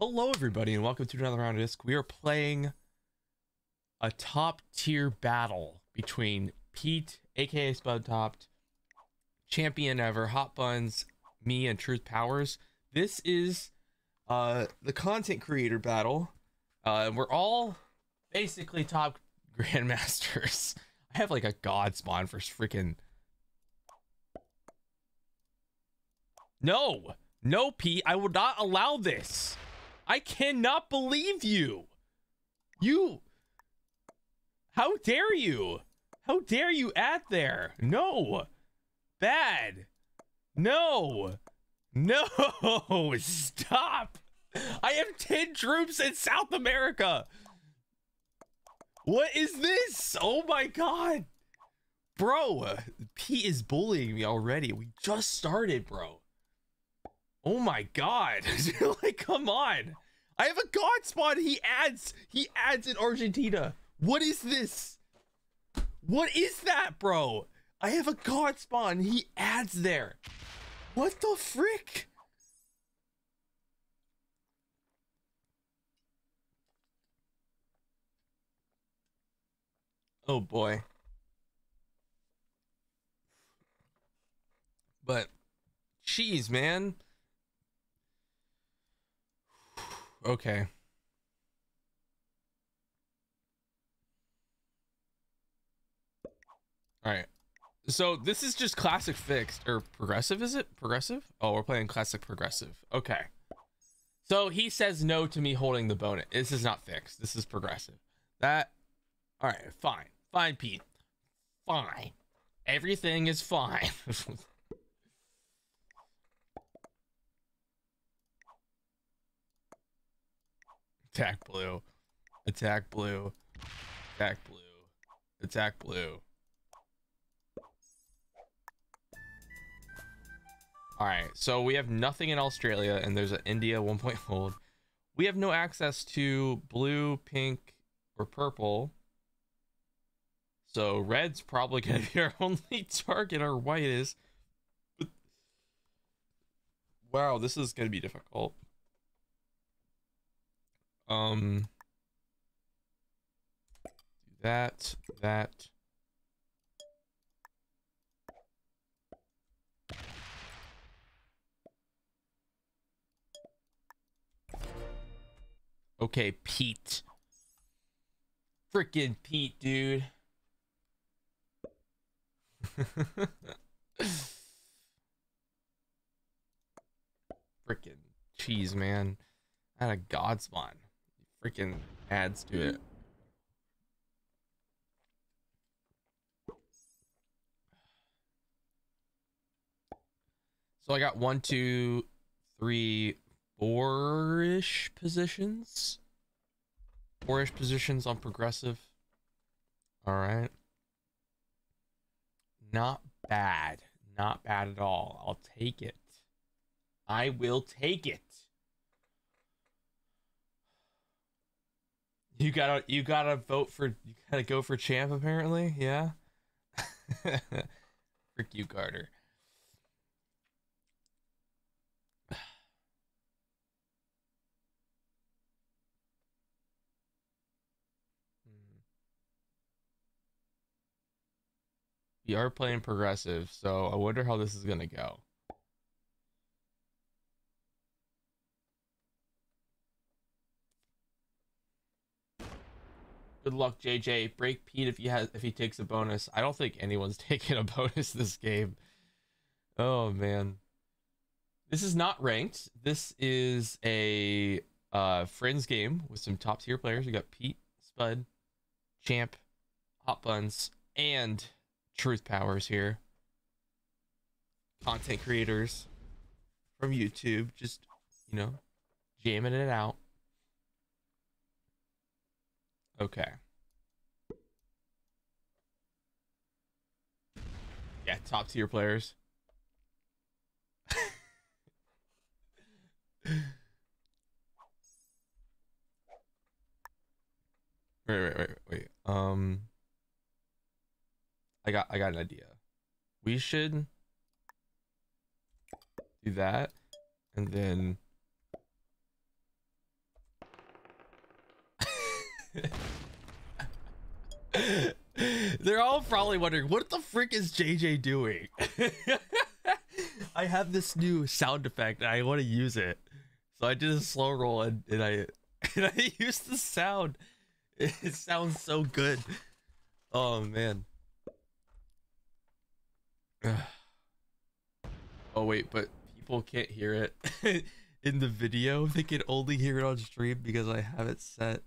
Hello, everybody, and welcome to another round of Risk. We are playing a top tier battle between Pete, aka Spud Topped, champion ever, Hot Buns, me, and Truth Powers. This is uh, the content creator battle. Uh, we're all basically top grandmasters. I have like a god spawn for freaking. No, no, Pete, I will not allow this. I cannot believe you. You. How dare you? How dare you add there? No. Bad. No. No. Stop. I have 10 troops in South America. What is this? Oh my god. Bro, Pete is bullying me already. We just started, bro. Oh my god. like, come on. I have a god spawn. He adds. He adds in Argentina. What is this? What is that, bro? I have a god spawn. He adds there. What the frick? Oh boy. But, jeez, man. Okay. All right. So this is just classic fixed or progressive, is it? Progressive? Oh, we're playing classic progressive. Okay. So he says no to me holding the bonus. This is not fixed. This is progressive. That all right, fine. Fine, Pete. Fine. Everything is fine. Attack blue. Attack blue. Attack blue. Attack blue. Alright, so we have nothing in Australia and there's an India one point hold. We have no access to blue, pink, or purple. So red's probably gonna be our only target, or white is. Wow, this is gonna be difficult. Um, that, that. Okay, Pete. Freaking Pete, dude. Freaking cheese, man. Had a god spawn freaking adds to it. So I got one, two, three, four-ish positions. Four-ish positions on progressive. All right. Not bad. Not bad at all. I'll take it. I will take it. You gotta you gotta vote for you gotta go for champ apparently, yeah. Frick you, Carter. We are playing progressive, so I wonder how this is gonna go. Good luck, JJ. Break Pete if he has if he takes a bonus. I don't think anyone's taking a bonus this game. Oh man. This is not ranked. This is a uh friends game with some top tier players. We got Pete, Spud, Champ, Hot Buns, and Truth Powers here. Content creators from YouTube, just you know, jamming it out. Okay. Yeah, top tier players. wait, wait, wait, wait. Um I got I got an idea. We should do that and then They're all probably wondering, what the frick is JJ doing? I have this new sound effect and I want to use it. So I did a slow roll and, and I and I used the sound. It sounds so good. Oh man. oh wait, but people can't hear it in the video. They can only hear it on stream because I have it set.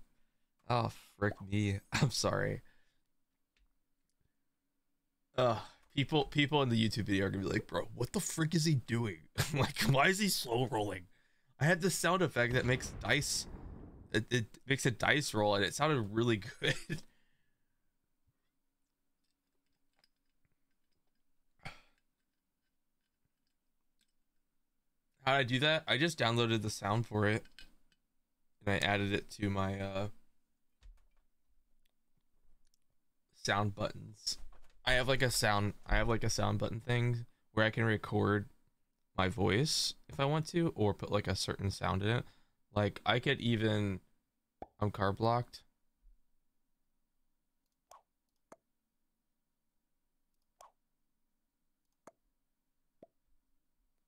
Oh frick me. I'm sorry. Uh people people in the YouTube video are gonna be like, bro, what the frick is he doing? like, why is he slow rolling? I had this sound effect that makes dice it, it makes a dice roll and it sounded really good. How did I do that? I just downloaded the sound for it and I added it to my uh sound buttons. I have like a sound I have like a sound button thing where I can record my voice if I want to or put like a certain sound in it. Like I could even I'm car blocked.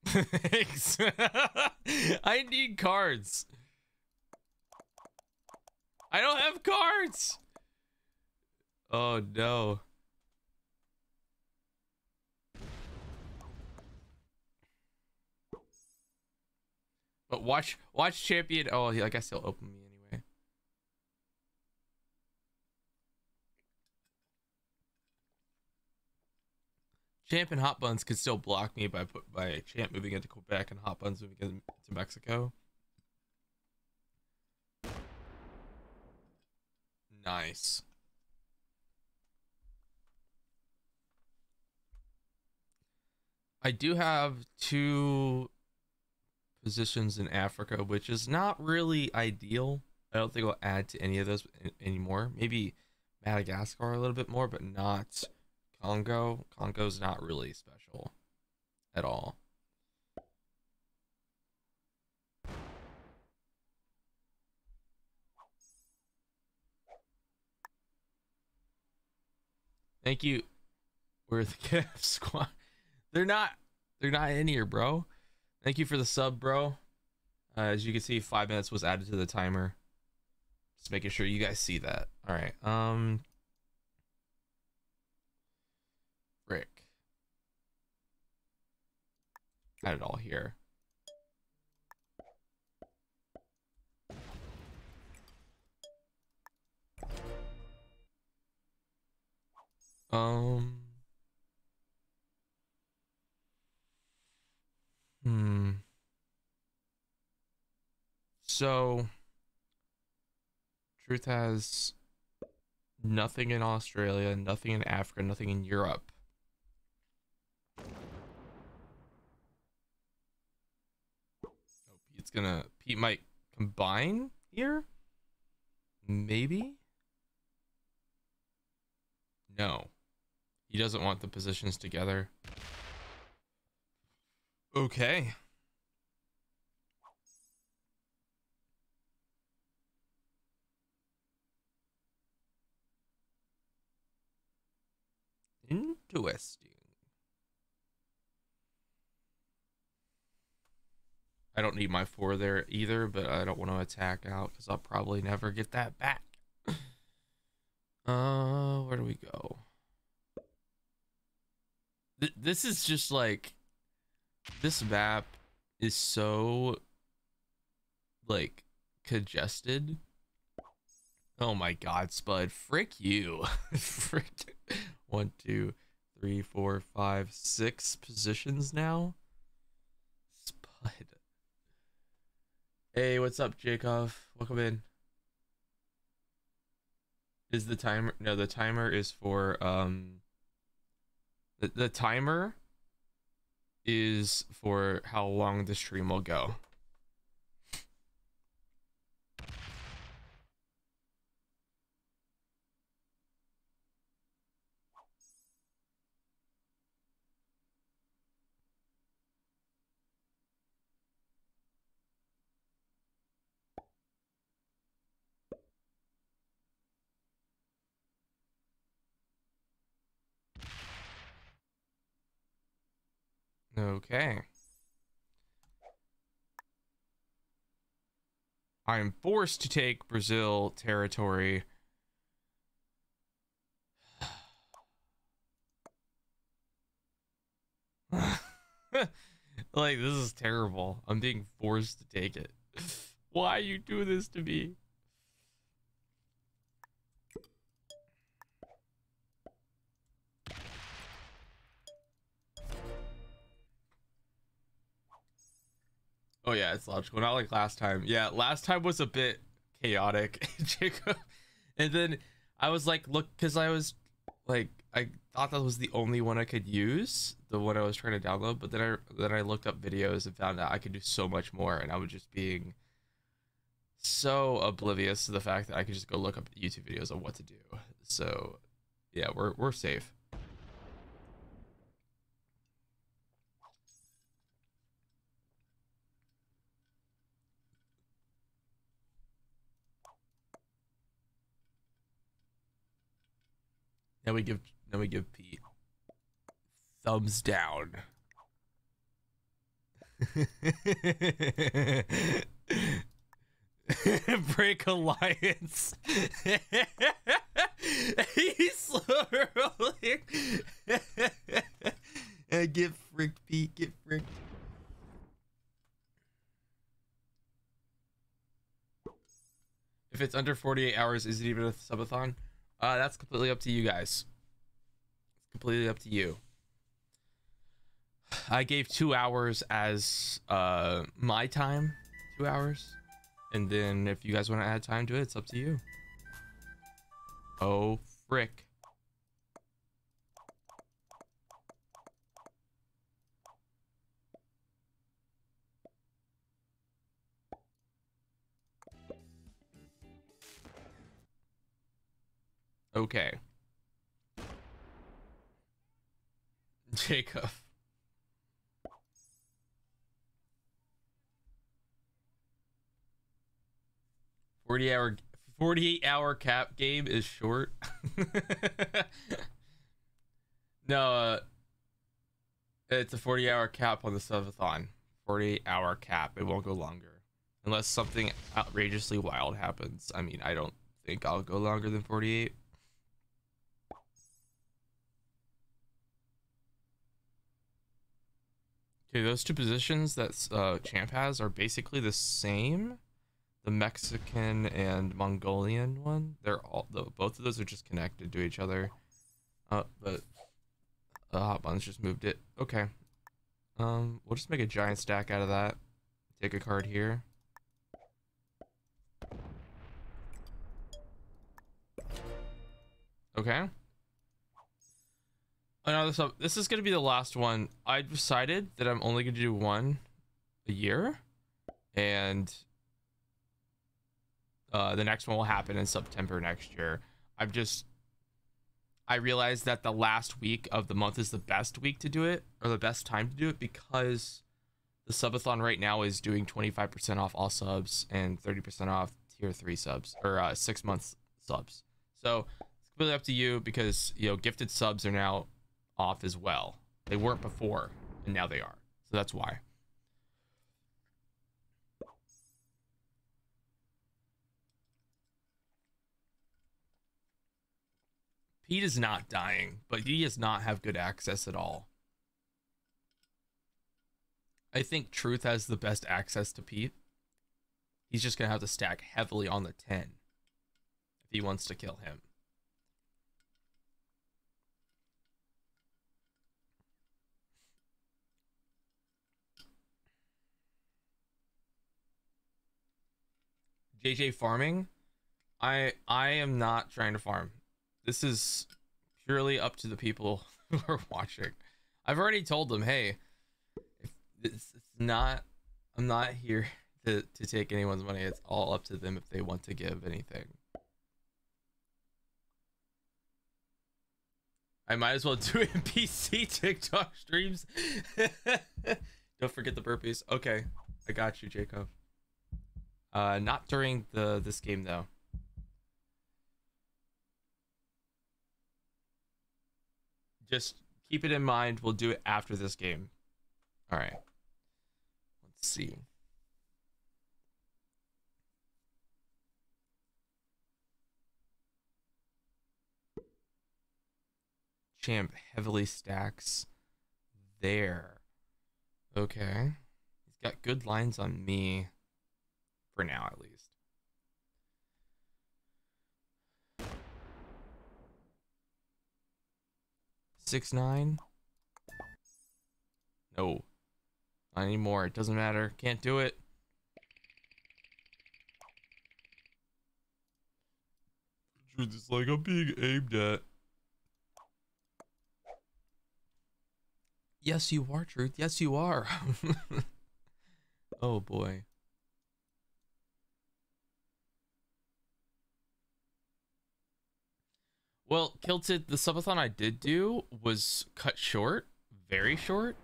Thanks. I need cards. I don't have cards. Oh no. But watch, watch champion. Oh, I guess he'll open me anyway. Champ and Hot Buns could still block me by put by Champ moving into Quebec and Hot Buns moving into Mexico. Nice. I do have two positions in Africa, which is not really ideal. I don't think I'll add to any of those anymore. Maybe Madagascar a little bit more, but not Congo. Congo's not really special at all. Thank you. We're the KF squad. They're not they're not in here, bro. Thank you for the sub, bro. Uh, as you can see, five minutes was added to the timer. Just making sure you guys see that. All right. Um, Rick. Got it all here. Um. Hmm. So, Truth has nothing in Australia, nothing in Africa, nothing in Europe. Oh, Pete's gonna. Pete might combine here? Maybe? No. He doesn't want the positions together. Okay. Interesting. I don't need my four there either, but I don't want to attack out because I'll probably never get that back. uh, where do we go? Th this is just like this map is so like congested. Oh my god, Spud. Frick you. Frick. One, two, three, four, five, six positions now. Spud. Hey, what's up, Jacob? Welcome in. Is the timer no the timer is for um the, the timer is for how long the stream will go. Okay. I am forced to take Brazil territory. like this is terrible. I'm being forced to take it. Why you do this to me? Oh yeah, it's logical. Not like last time. Yeah, last time was a bit chaotic, Jacob. And then I was like, look, because I was like, I thought that was the only one I could use, the one I was trying to download. But then I then I looked up videos and found out I could do so much more, and I was just being so oblivious to the fact that I could just go look up YouTube videos on what to do. So, yeah, we're we're safe. Now we give now we give Pete thumbs down. Break alliance. He's rolling. and uh, get fricked, Pete. Get fricked. If it's under 48 hours, is it even a subathon? Uh, that's completely up to you guys. It's completely up to you. I gave two hours as uh my time, two hours, and then if you guys want to add time to it, it's up to you. Oh frick! Okay. Jacob. Forty hour, forty-eight hour cap game is short. no, uh, it's a forty hour cap on the subathon. Forty hour cap. It won't go longer unless something outrageously wild happens. I mean, I don't think I'll go longer than forty-eight. Okay, those two positions that uh, Champ has are basically the same. The Mexican and Mongolian one, they're all the, both of those are just connected to each other. Uh, but the hot buns just moved it. Okay. Um, we'll just make a giant stack out of that. Take a card here. Okay. Another sub. This is gonna be the last one. I decided that I'm only gonna do one a year, and uh, the next one will happen in September next year. I've just I realized that the last week of the month is the best week to do it, or the best time to do it, because the subathon right now is doing 25% off all subs and 30% off tier three subs or uh, six months subs. So it's completely up to you because you know gifted subs are now off as well. They weren't before, and now they are. So that's why. Pete is not dying, but he does not have good access at all. I think Truth has the best access to Pete. He's just going to have to stack heavily on the 10 if he wants to kill him. JJ farming, I I am not trying to farm. This is purely up to the people who are watching. I've already told them, hey, it's, it's not, I'm not here to to take anyone's money. It's all up to them if they want to give anything. I might as well do NPC TikTok streams. Don't forget the burpees. Okay, I got you, Jacob. Uh, not during the this game though. Just keep it in mind. We'll do it after this game. All right. Let's see. Champ heavily stacks there. Okay. He's got good lines on me. For now, at least. Six nine. No. Not anymore. It doesn't matter. Can't do it. Truth is like I'm being aimed at. Yes, you are, Truth. Yes, you are. oh boy. Well, Kilted, the subathon I did do was cut short, very short.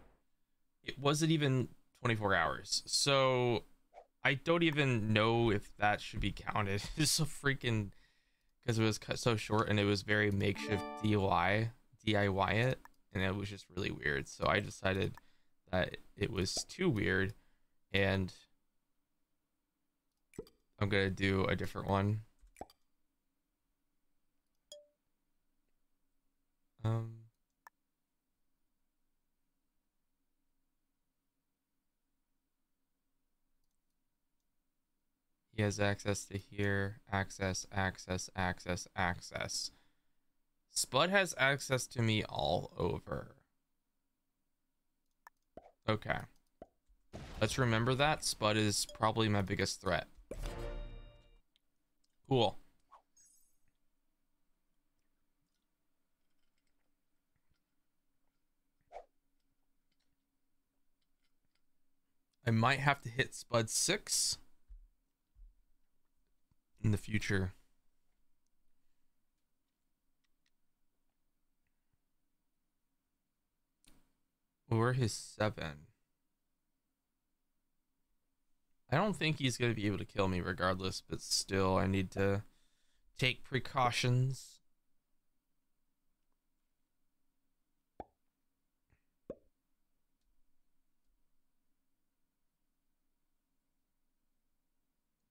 It wasn't even 24 hours. So I don't even know if that should be counted. It's so freaking because it was cut so short and it was very makeshift DIY, DIY it, and it was just really weird. So I decided that it was too weird and I'm gonna do a different one. Um, he has access to here, access, access, access, access. Spud has access to me all over. Okay. Let's remember that. Spud is probably my biggest threat. Cool. I might have to hit Spud 6 in the future. Or his 7. I don't think he's going to be able to kill me regardless, but still, I need to take precautions.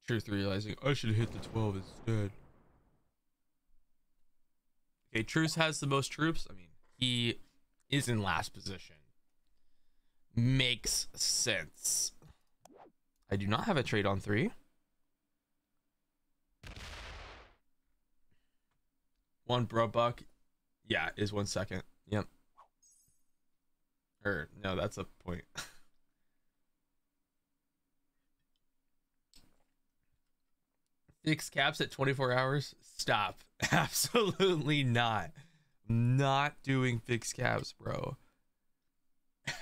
Truth realizing oh, I should hit the 12 instead. Okay, Truth has the most troops. I mean, he is in last position. Makes sense. I do not have a trade on three. One bro buck. Yeah, is one second. Yep. Or no, that's a point. Fix caps at 24 hours? Stop. Absolutely not. Not doing fixed caps, bro.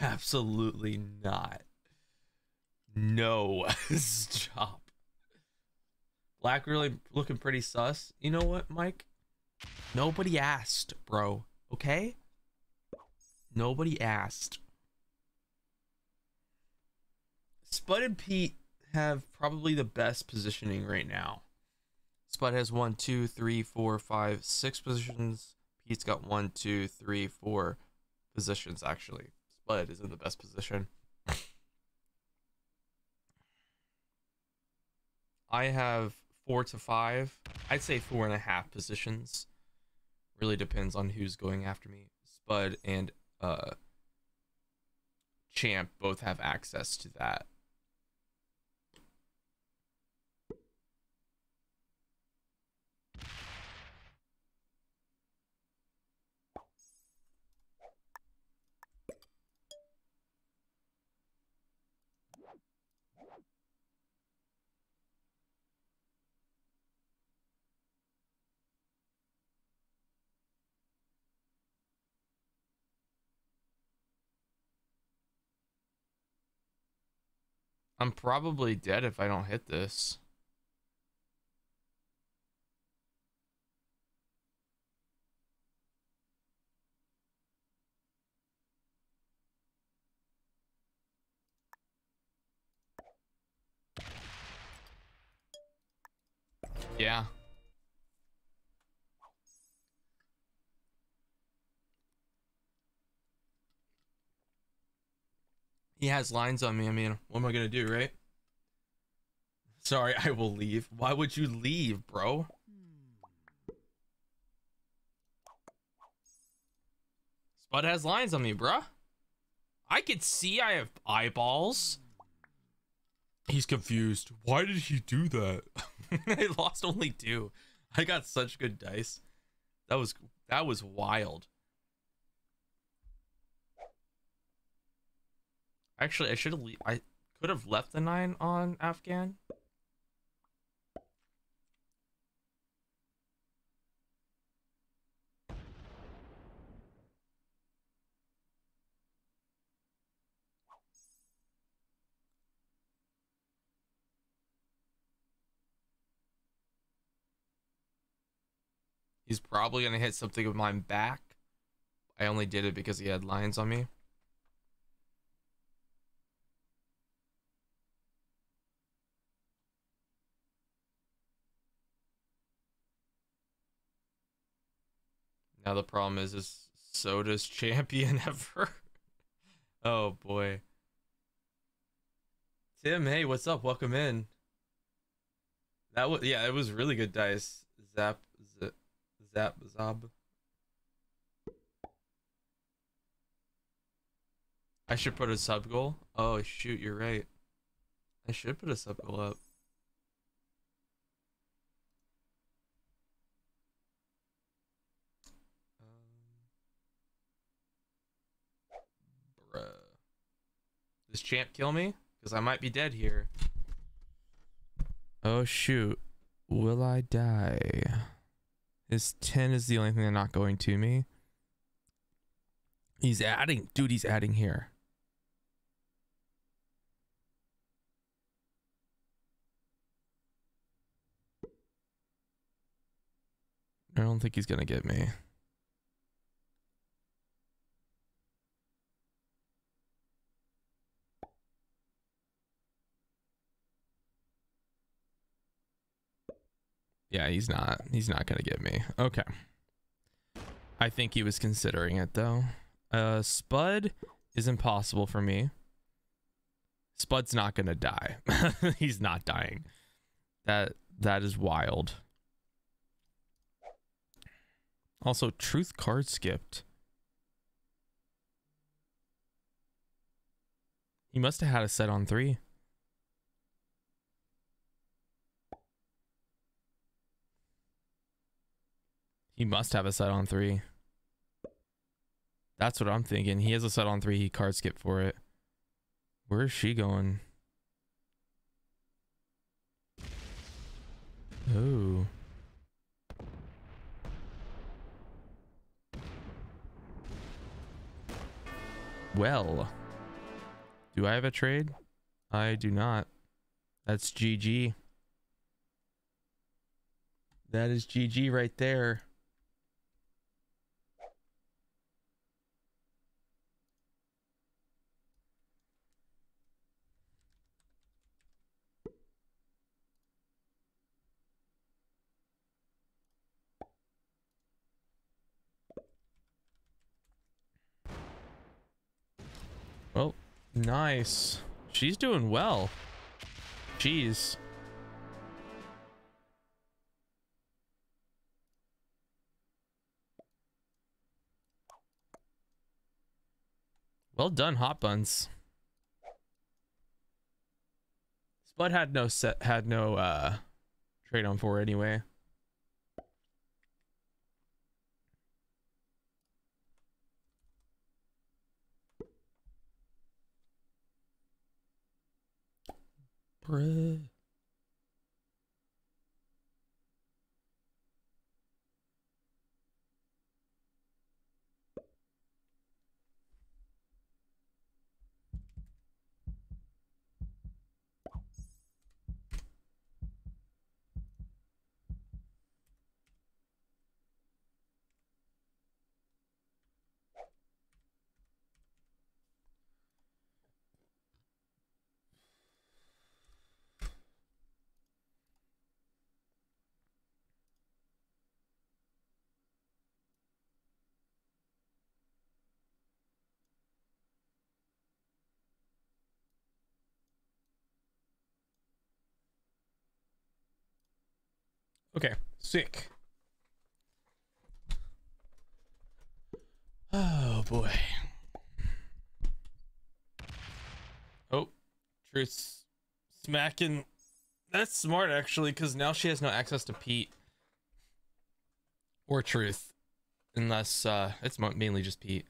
Absolutely not. No. Stop. Black really looking pretty sus. You know what, Mike? Nobody asked, bro. Okay? Nobody asked. Spud and Pete have probably the best positioning right now. Spud has one, two, three, four, five, six positions. Pete's got one, two, three, four positions actually. Spud is in the best position. I have four to five. I'd say four and a half positions. Really depends on who's going after me. Spud and uh Champ both have access to that. I'm probably dead if I don't hit this. Yeah. He has lines on me. I mean, what am I gonna do, right? Sorry, I will leave. Why would you leave, bro? Spud has lines on me, bruh. I could see I have eyeballs. He's confused. Why did he do that? I lost only two. I got such good dice. That was that was wild. Actually, I should have. I could have left the nine on Afghan. He's probably gonna hit something with mine back. I only did it because he had lines on me. Now the problem is, is Soda's champion ever. oh boy. Tim, hey, what's up? Welcome in. That was yeah, it was really good dice. Zap, zap, zap, zob. I should put a sub goal. Oh shoot, you're right. I should put a sub goal up. Does champ kill me? Because I might be dead here. Oh shoot. Will I die? His 10 is the only thing they're not going to me. He's adding. Dude, he's adding here. I don't think he's going to get me. Yeah, he's not. He's not going to get me. Okay. I think he was considering it though. Uh Spud is impossible for me. Spud's not going to die. he's not dying. That that is wild. Also, truth card skipped. He must have had a set on three. He must have a set on three. That's what I'm thinking. He has a set on three. He card skip for it. Where is she going? Oh. Well. Do I have a trade? I do not. That's GG. That is GG right there. Well, nice. She's doing well. Jeez. Well done, hot buns. Spud had no set had no uh trade on four anyway. Bruh. Okay, sick. Oh boy. Oh, Truth's smacking. That's smart actually, because now she has no access to Pete or Truth, unless uh, it's mainly just Pete.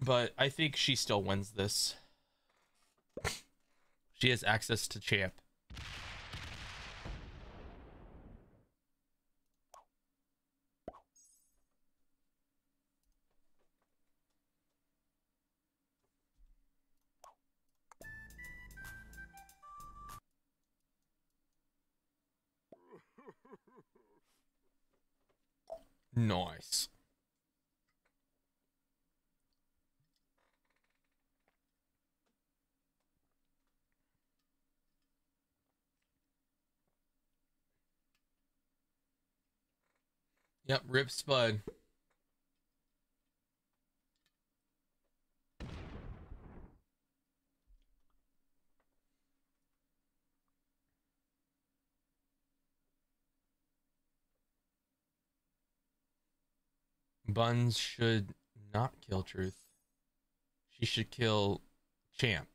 But I think she still wins this. She has access to Champ. Nice. Yep, rip Spud. Buns should not kill Truth. She should kill Champ.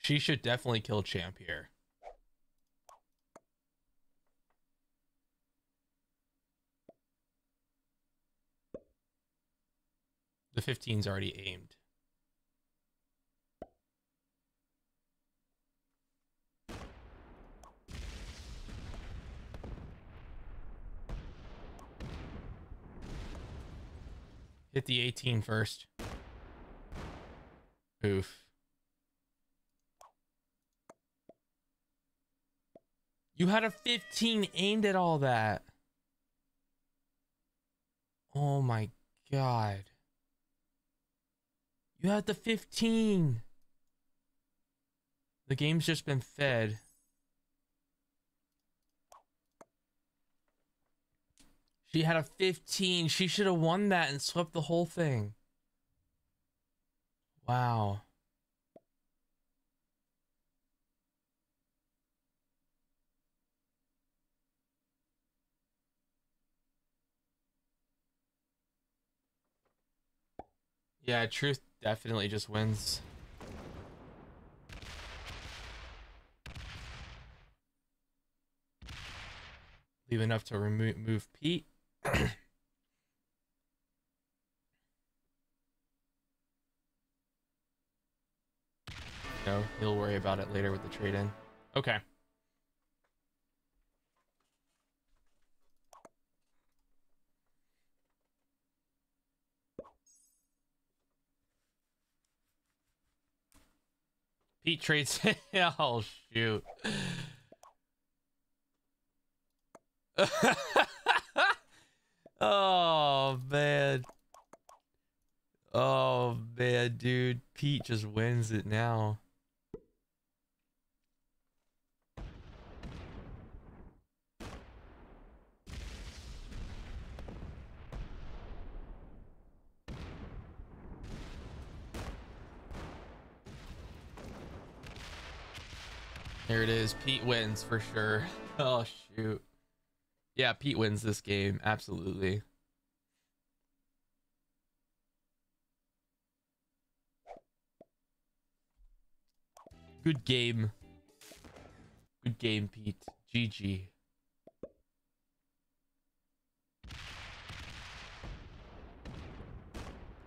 She should definitely kill Champ here. The 15's already aimed. Hit the 18 first. Oof. You had a 15 aimed at all that. Oh my god. You had the 15. The game's just been fed. She had a 15. She should have won that and swept the whole thing. Wow. Yeah, truth definitely just wins. Leave enough to remove move Pete. No, he'll worry about it later with the trade in. Okay. Pete trades. oh shoot. oh man. Oh man, dude. Pete just wins it now. There it is. Pete wins for sure. Oh, shoot. Yeah, Pete wins this game. Absolutely. Good game. Good game, Pete. GG.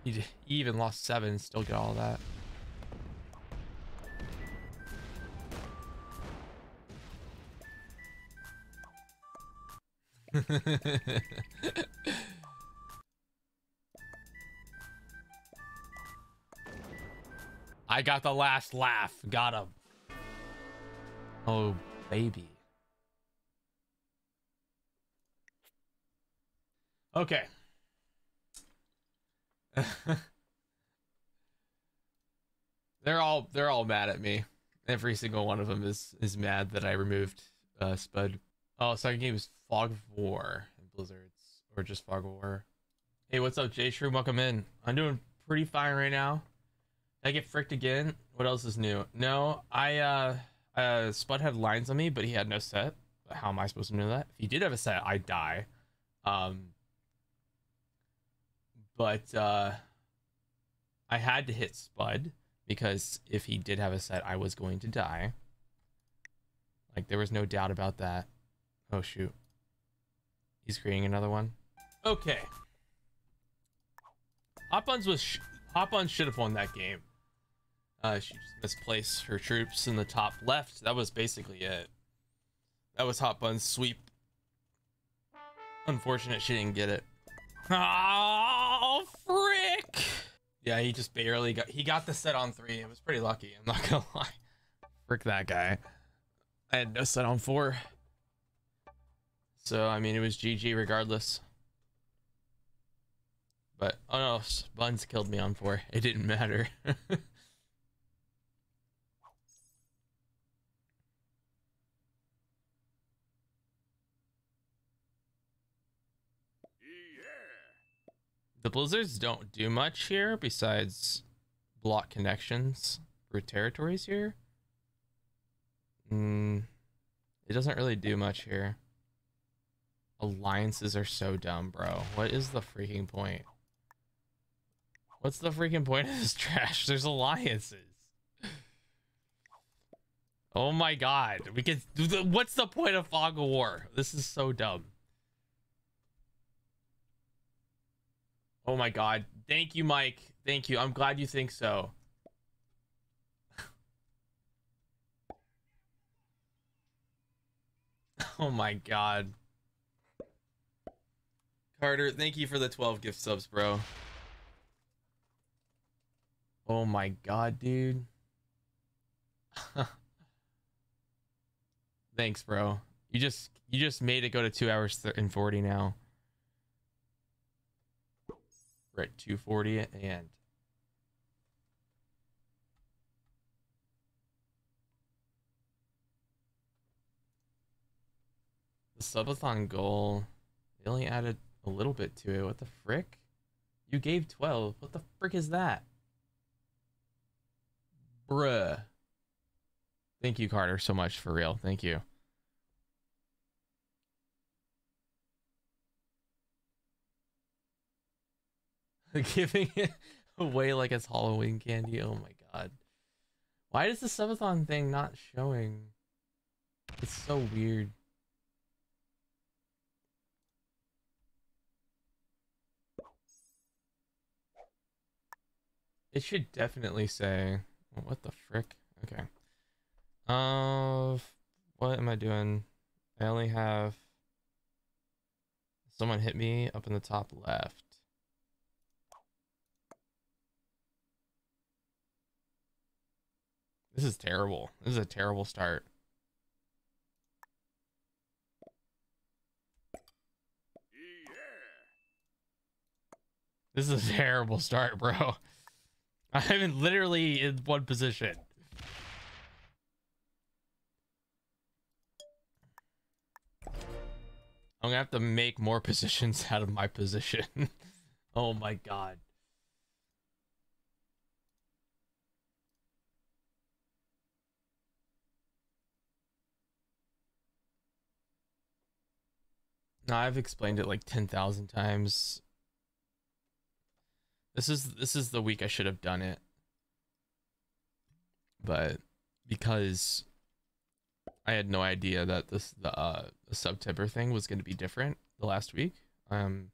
He even lost seven, still get all that. I got the last laugh. Got him. Oh, baby. Okay. they're all they're all mad at me. Every single one of them is is mad that I removed uh, Spud. Oh, second game is Fog of War and Blizzards, or just Fog of War. Hey, what's up, Jay Shroom? Welcome in. I'm doing pretty fine right now. I get fricked again. What else is new? No, I uh, uh, Spud had lines on me, but he had no set. How am I supposed to know that? If he did have a set, I'd die. Um, but uh, I had to hit Spud because if he did have a set, I was going to die. Like there was no doubt about that. Oh shoot. He's creating another one. Okay. Buns was sh Buns should have won that game. Uh, she just misplaced her troops in the top left. That was basically it. That was Hot Bun's sweep. Unfortunate she didn't get it. Oh, frick! Yeah, he just barely got. He got the set on three. It was pretty lucky. I'm not gonna lie. Frick that guy. I had no set on four. So I mean, it was GG regardless. But oh no, Buns killed me on four. It didn't matter. the blizzards don't do much here besides block connections for territories here. Mm, it doesn't really do much here. Alliances are so dumb, bro. What is the freaking point? What's the freaking point of this trash? There's alliances. Oh my god. We can what's the point of fog of war? This is so dumb. Oh my god. Thank you, Mike. Thank you. I'm glad you think so. oh my god. Carter, thank you for the 12 gift subs, bro. Oh my god, dude. Thanks, bro. You just you just made it go to 2 hours and 40 now. We're at 240 and the subathon goal they only added a little bit to it. What the frick? You gave 12. What the frick is that? Bruh. Thank you, Carter, so much for real. Thank you. Giving it away like it's Halloween candy. Oh my god. Why is the subathon thing not showing? It's so weird. It should definitely say, what the frick? Okay. Uh, what am I doing? I only have, someone hit me up in the top left. This is terrible. This is a terrible start. This is a terrible start, bro. I'm literally in one position. I'm gonna have to make more positions out of my position. oh my god. Now I've explained it like 10,000 times. This is this is the week I should have done it. But because I had no idea that this the uh the September thing was going to be different the last week. Um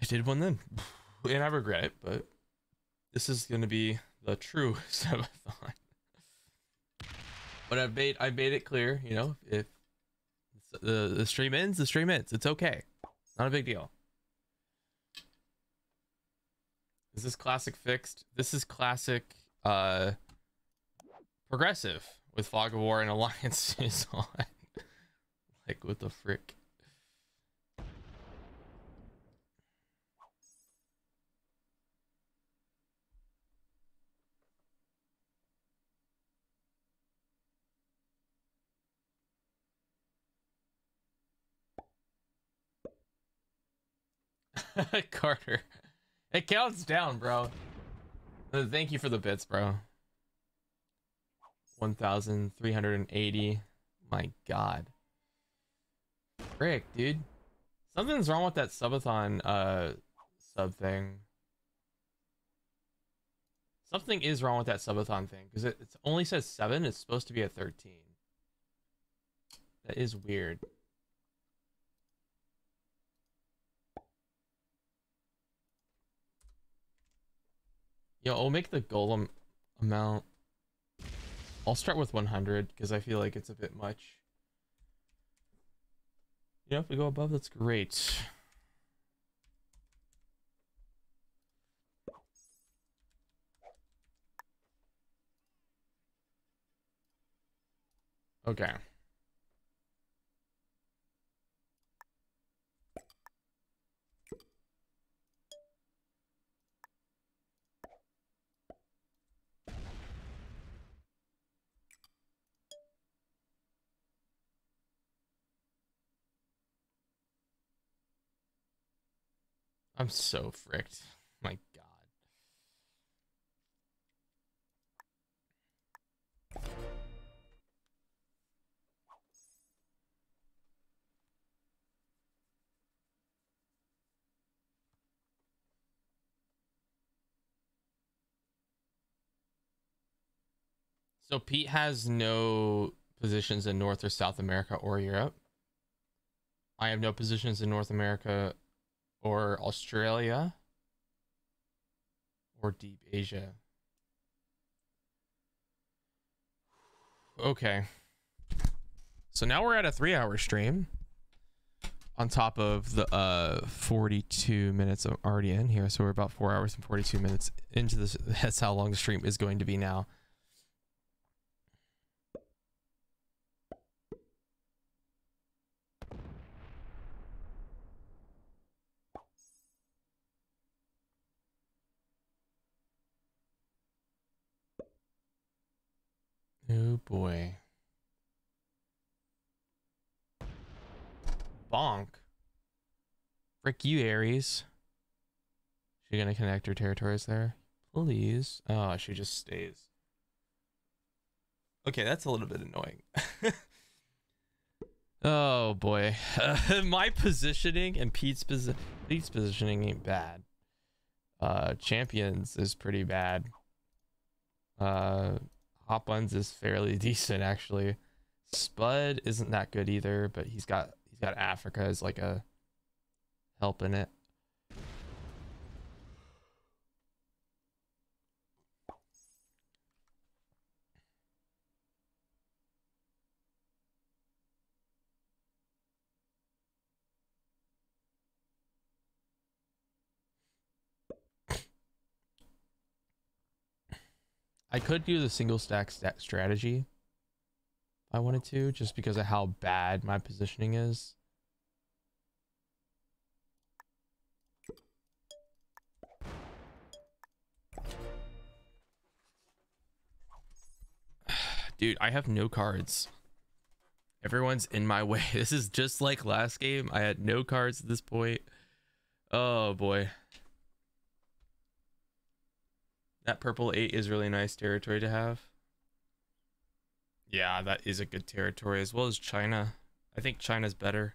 I did one then. And I regret it, but this is going to be the true subathon. but I've made I made it clear, you know, if the the stream ends, the stream ends. It's okay. Not a big deal. Is this classic fixed? This is classic uh progressive with Fog of War and Alliances on. like what the frick? Carter. It counts down, bro. Uh, thank you for the bits, bro. 1,380. My god. Frick, dude. Something's wrong with that subathon uh sub thing. Something is wrong with that subathon thing because it, it only says seven. It's supposed to be a 13. That is weird. Yo, I'll make the golem amount. I'll start with 100 because I feel like it's a bit much. You know, if we go above, that's great. Okay. I'm so fricked. My god. So Pete has no positions in North or South America or Europe. I have no positions in North America or Australia or deep Asia. Okay. So now we're at a 3-hour stream on top of the uh 42 minutes already in here. So we're about 4 hours and 42 minutes into this that's how long the stream is going to be now. Oh boy. Bonk. Frick you, Aries. She gonna connect her territories there? Please. Oh, she just stays. Okay, that's a little bit annoying. oh boy. Uh, my positioning and Pete's, posi Pete's positioning ain't bad. Uh, champions is pretty bad. Uh, Hot Buns is fairly decent actually. Spud isn't that good either, but he's got he's got Africa as like a help in it. I could do the single stack stat strategy. I wanted to, just because of how bad my positioning is. Dude, I have no cards. Everyone's in my way. This is just like last game. I had no cards at this point. Oh boy. That purple 8 is really nice territory to have. Yeah, that is a good territory as well as China. I think China's better.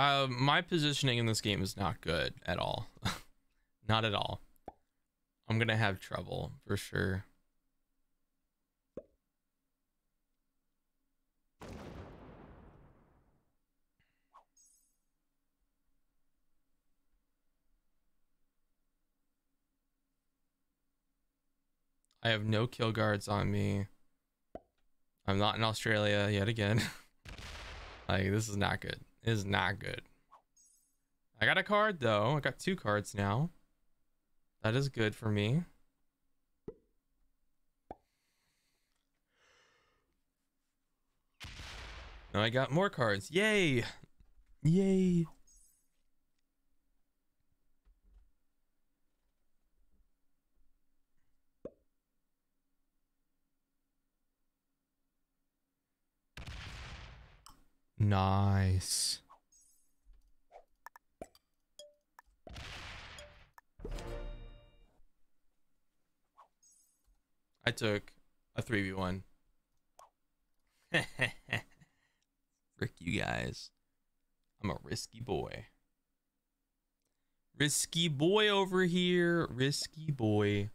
Uh, my positioning in this game is not good at all. not at all. I'm gonna have trouble for sure. I have no kill guards on me. I'm not in Australia yet again. like, this is not good is not good. I got a card though. I got two cards now. That is good for me. Now I got more cards. Yay! Yay! Nice. I took a 3v1. Frick you guys. I'm a risky boy. Risky boy over here. Risky boy.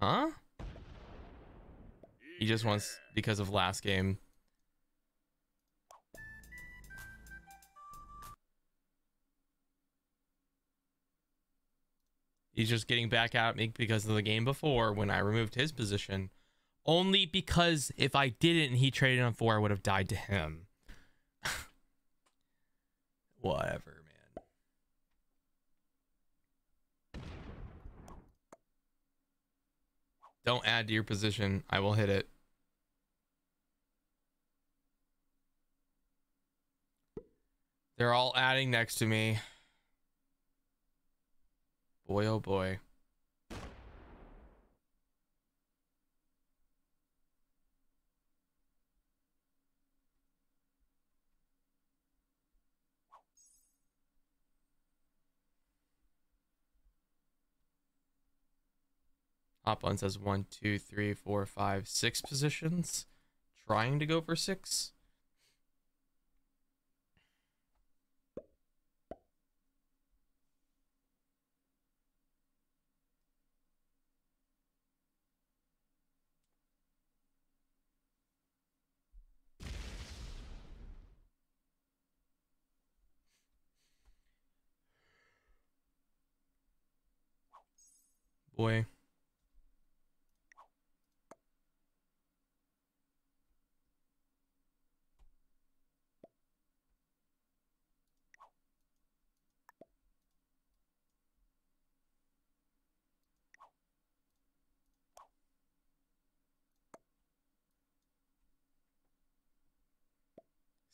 Huh? He just wants because of last game. He's just getting back at me because of the game before when I removed his position. Only because if I didn't and he traded on four, I would have died to him. Whatever, man. Don't add to your position. I will hit it. They're all adding next to me. Boy, oh boy. Hop on says one, two, three, four, five, six positions. Trying to go for six. boy.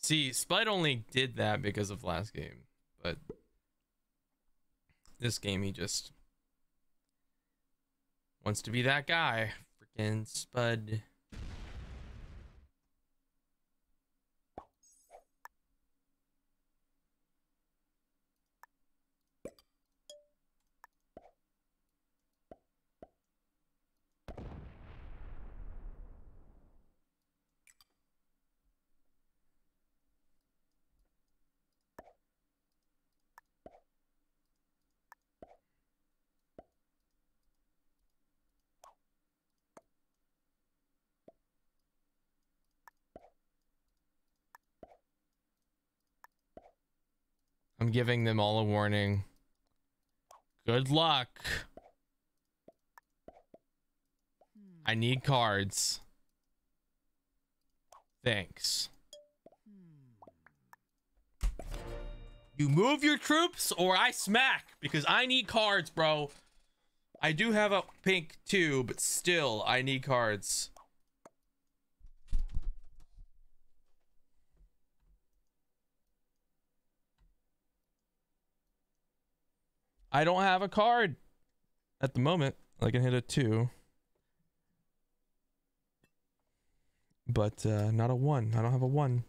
See, Spud only did that because of last game, but this game he just Wants to be that guy. Freaking Spud. I'm giving them all a warning. Good luck. I need cards. Thanks. You move your troops or I smack because I need cards, bro. I do have a pink too, but still I need cards. I don't have a card at the moment. I can hit a two. But uh, not a one. I don't have a one.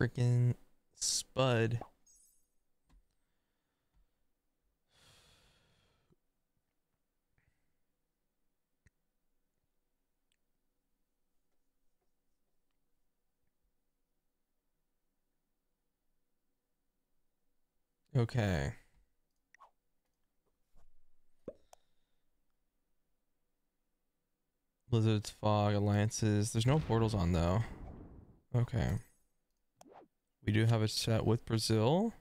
Freaking Spud. Okay. Blizzard's fog alliances. There's no portals on though. Okay. We do have a chat with Brazil.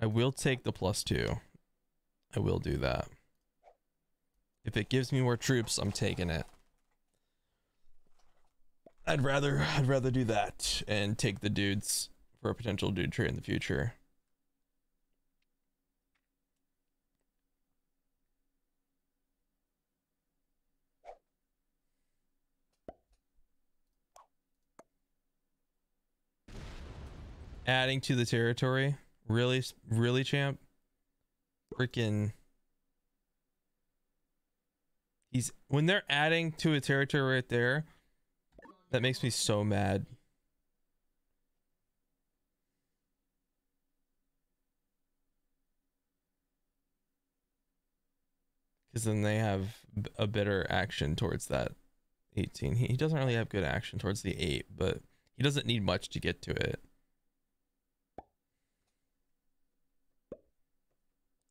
I will take the plus two. I will do that. If it gives me more troops, I'm taking it. I'd rather I'd rather do that and take the dudes for a potential dude trade in the future. Adding to the territory? Really really champ? Freaking He's when they're adding to a territory right there, that makes me so mad. Because then they have a better action towards that 18. He, he doesn't really have good action towards the 8, but he doesn't need much to get to it.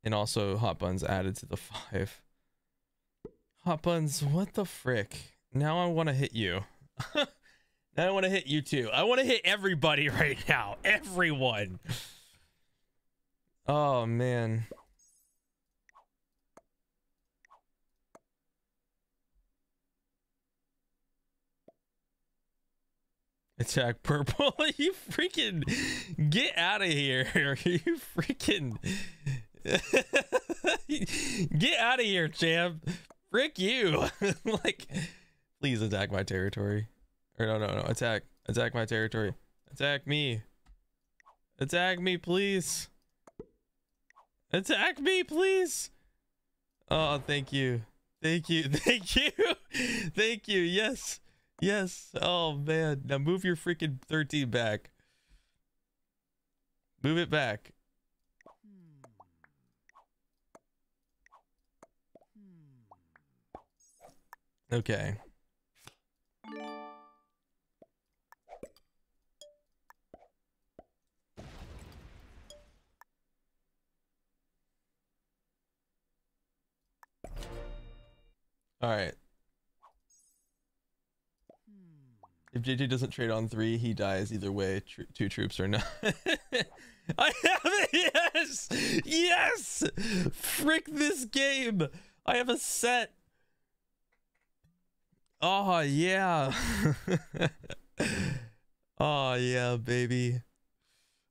And also hot buns added to the 5. Hot buns, what the frick? Now I want to hit you. now I want to hit you too. I want to hit everybody right now. Everyone. Oh man. Attack purple. you freaking get out of here. You freaking get out of here, champ. Frick you. like please attack my territory. Or no no no attack. Attack my territory. Attack me. Attack me, please. Attack me, please. Oh, thank you. Thank you. Thank you. Thank you. Yes. Yes. Oh man. Now move your freaking 13 back. Move it back. Okay. All right. If JJ doesn't trade on three, he dies either way, tr two troops or not. I have it! Yes! Yes! Frick this game! I have a set! Oh, yeah. oh, yeah, baby.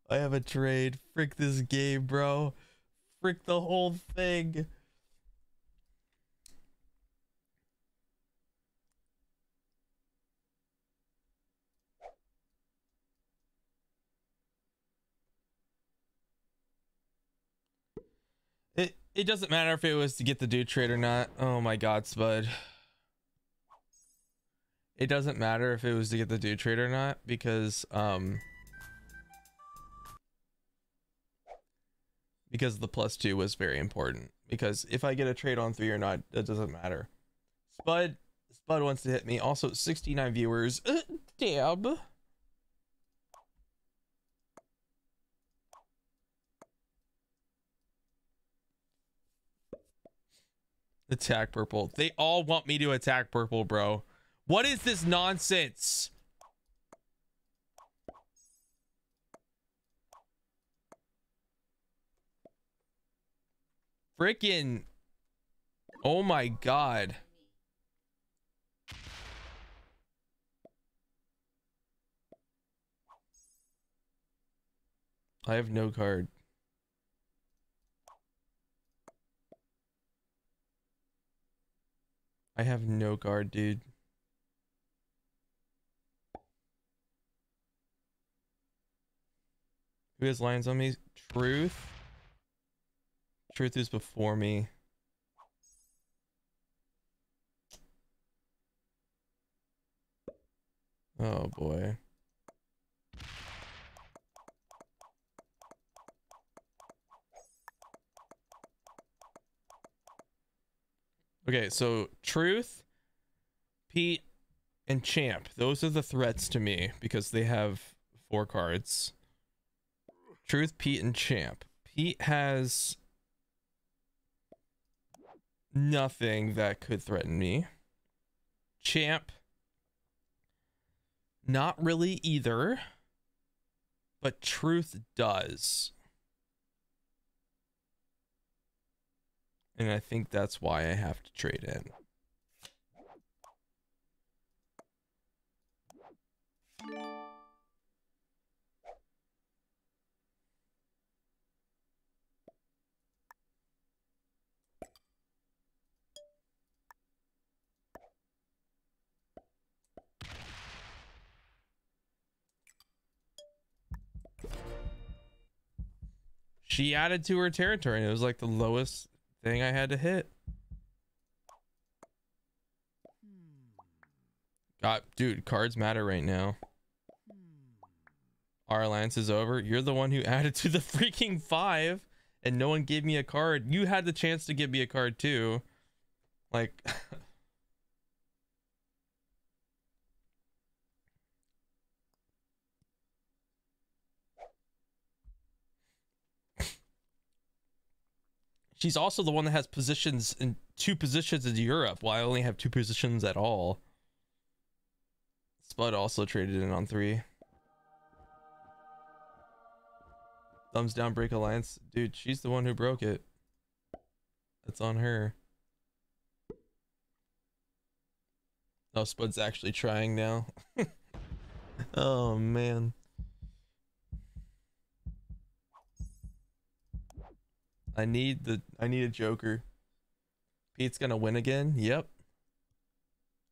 I have a trade. Frick this game, bro. Frick the whole thing. It doesn't matter if it was to get the dude trade or not. Oh my god, Spud. It doesn't matter if it was to get the dude trade or not because um because the plus two was very important. Because if I get a trade on three or not, that doesn't matter. Spud Spud wants to hit me. Also, 69 viewers. Uh, dab. Attack purple. They all want me to attack purple, bro. What is this nonsense? Freaking. Oh my god. I have no card. I have no guard, dude. Who has lines on me? Truth? Truth is before me. Oh boy. Okay, so Truth, Pete, and Champ. Those are the threats to me because they have four cards. Truth, Pete, and Champ. Pete has nothing that could threaten me. Champ, Not really either. But truth does. And I think that's why I have to trade in. She added to her territory and it was like the lowest thing I had to hit. God, dude, cards matter right now. Our alliance is over. You're the one who added to the freaking five, and no one gave me a card. You had the chance to give me a card too. Like, she's also the one that has positions in two positions in Europe, while I only have two positions at all. Spud also traded in on three. Thumbs down, break alliance. Dude, she's the one who broke it. That's on her. Oh, Spud's actually trying now. oh, man. I need the I need a joker. Pete's gonna win again. Yep.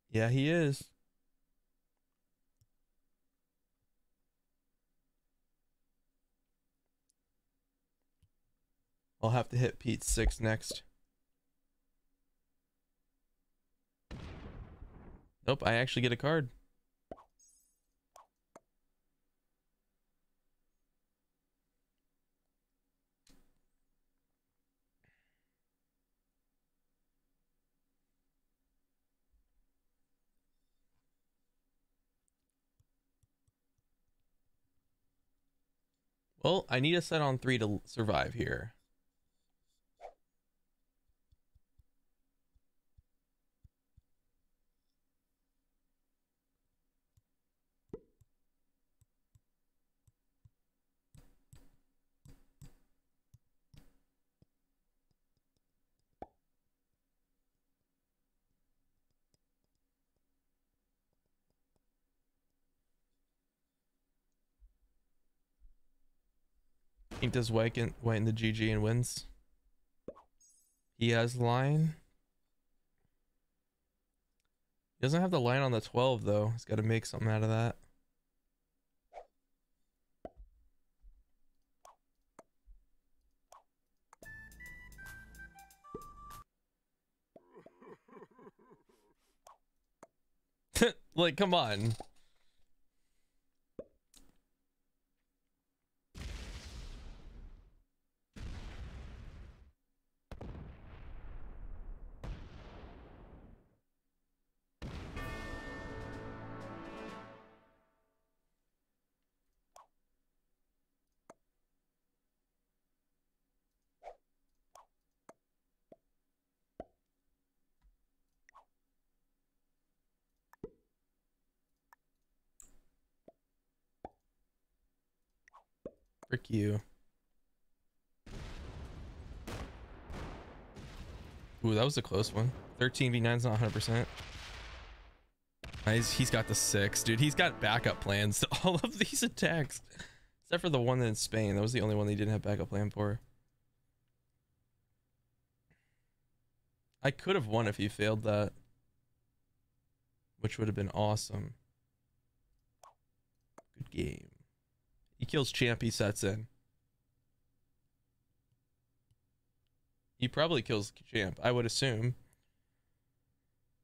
Yeah, he is. I'll have to hit Pete six next. Nope, I actually get a card. Well, I need a set on three to survive here. Does in, white in the GG and wins. He has line. He doesn't have the line on the 12 though. He's got to make something out of that. like, come on. Frick you. Ooh, that was a close one. 13 v9 is not 100%. He's, he's got the six, dude. He's got backup plans to all of these attacks. Except for the one in Spain. That was the only one they didn't have backup plan for. I could have won if he failed that. Which would have been awesome. Good game. He kills Champ, he sets in. He probably kills Champ, I would assume.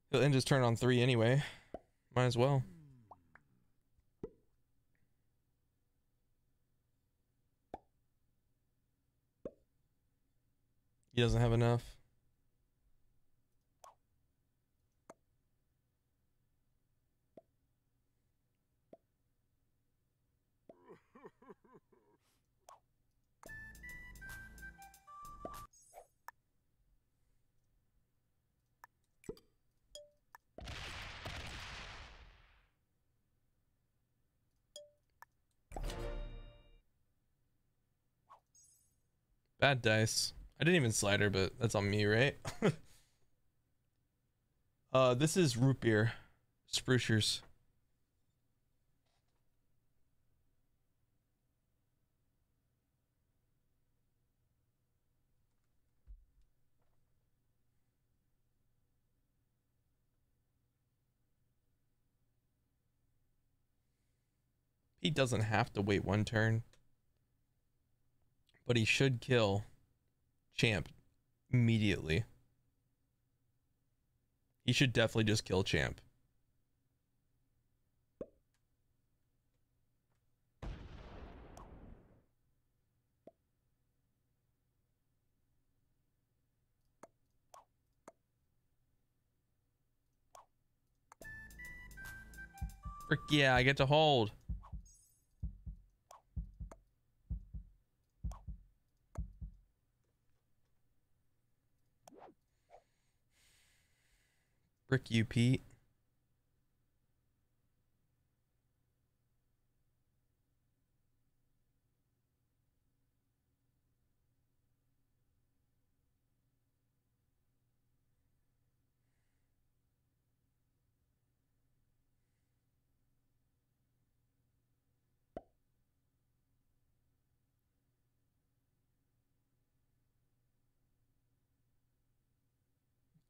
He'll end his turn on three anyway. Might as well. He doesn't have enough. Bad dice. I didn't even slider, but that's on me, right? uh, this is root beer. Sprucers. He doesn't have to wait one turn. But he should kill Champ immediately. He should definitely just kill Champ. Yeah, I get to hold. Frick you, Pete.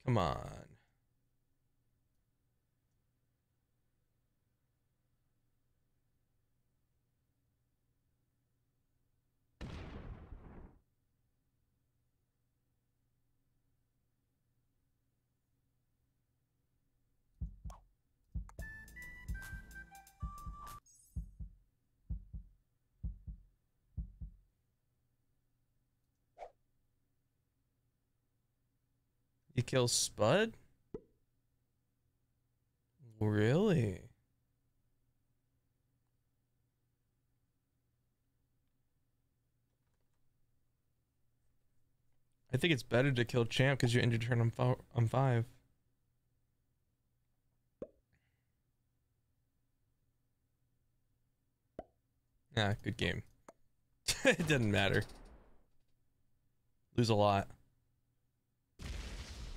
Come on. You kill Spud? Really? I think it's better to kill Champ because you ended turn on, on five. Yeah, good game. it doesn't matter. Lose a lot.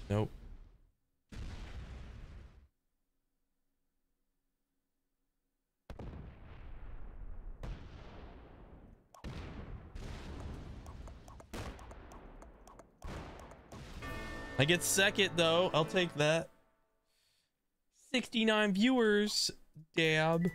Nope. I get second though. I'll take that. 69 viewers. Dab.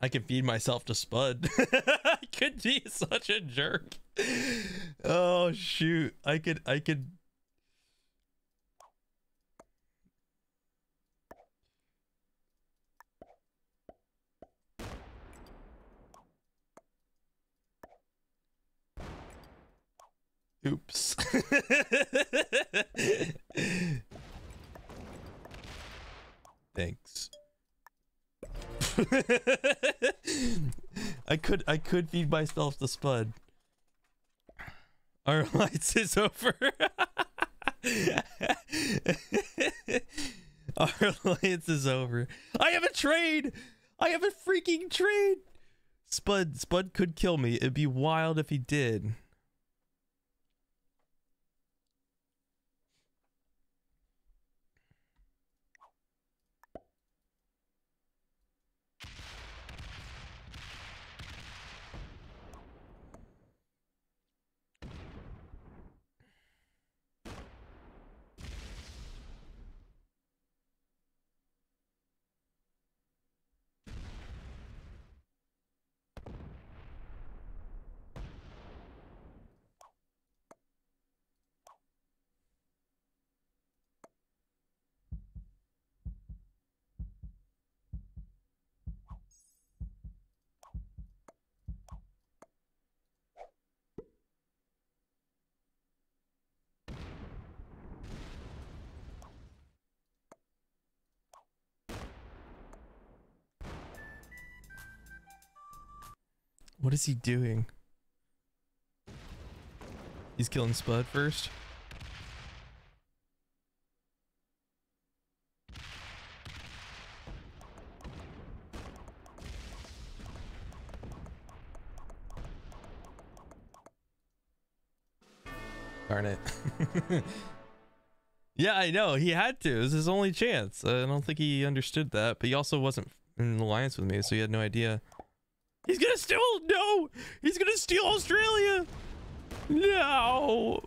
I can feed myself to Spud. I could be such a jerk. Oh shoot. I could I could could I could feed myself the spud. Our alliance is over. Our alliance is over. I have a trade. I have a freaking trade. Spud Spud could kill me. It'd be wild if he did. What is he doing? He's killing Spud first. Darn it. yeah, I know. He had to. It was his only chance. I don't think he understood that, but he also wasn't in alliance with me, so he had no idea. He's gonna steal. No, he's gonna steal Australia. No.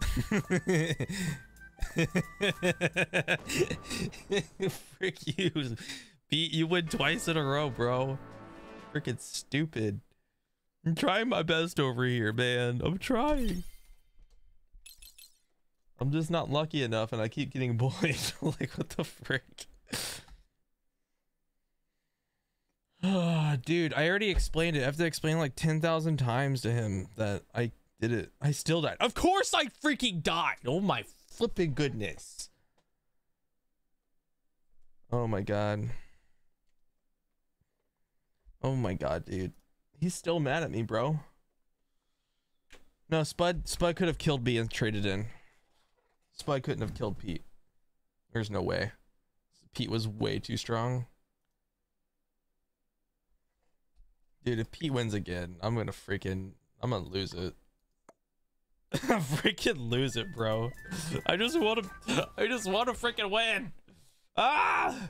Frick you, Pete. You win twice in a row, bro. Freaking stupid. I'm trying my best over here, man. I'm trying. I'm just not lucky enough, and I keep getting bullied. like, what the frick? Dude, I already explained it. I have to explain like 10,000 times to him that I did it. I still died. Of course I freaking died. Oh my flipping goodness. Oh my god. Oh my god, dude. He's still mad at me, bro. No, Spud Spud could have killed me and traded in. Spud couldn't have killed Pete. There's no way. Pete was way too strong. Dude, if Pete wins again, I'm gonna freaking I'm gonna lose it. freaking lose it, bro. I just want to I just want to freaking win. Ah!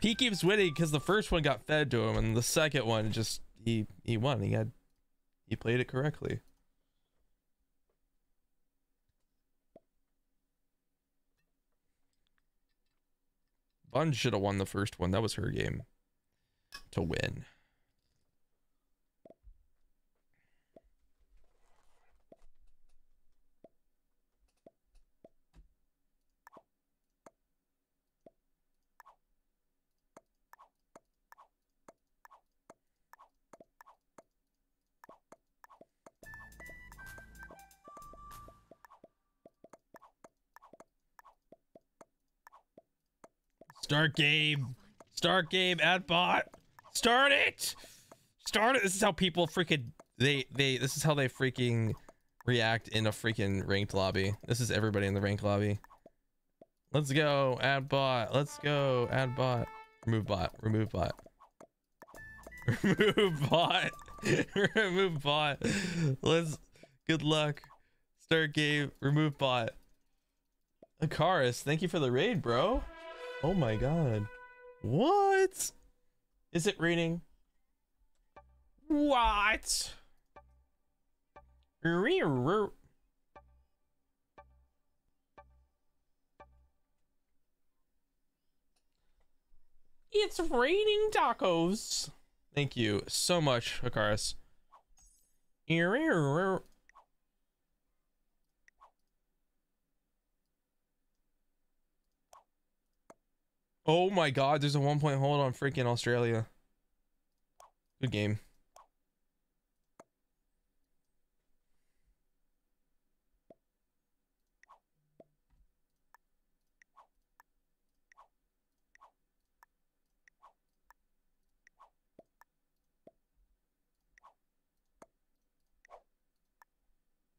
He keeps winning because the first one got fed to him, and the second one just he he won. He had he played it correctly. Bun should have won the first one. That was her game to win. Start game. Start game at bot. Start it. Start it. This is how people freaking they they this is how they freaking react in a freaking ranked lobby. This is everybody in the ranked lobby. Let's go. Add bot. Let's go. Add bot. Remove bot. Remove bot. Remove bot. Remove bot. Let's good luck. Start game. Remove bot. Akaris, thank you for the raid, bro. Oh my god. What? Is it raining? What? It's raining tacos. Thank you so much, Hakaris. Oh my god, there's a one point hold on freaking Australia. Good game.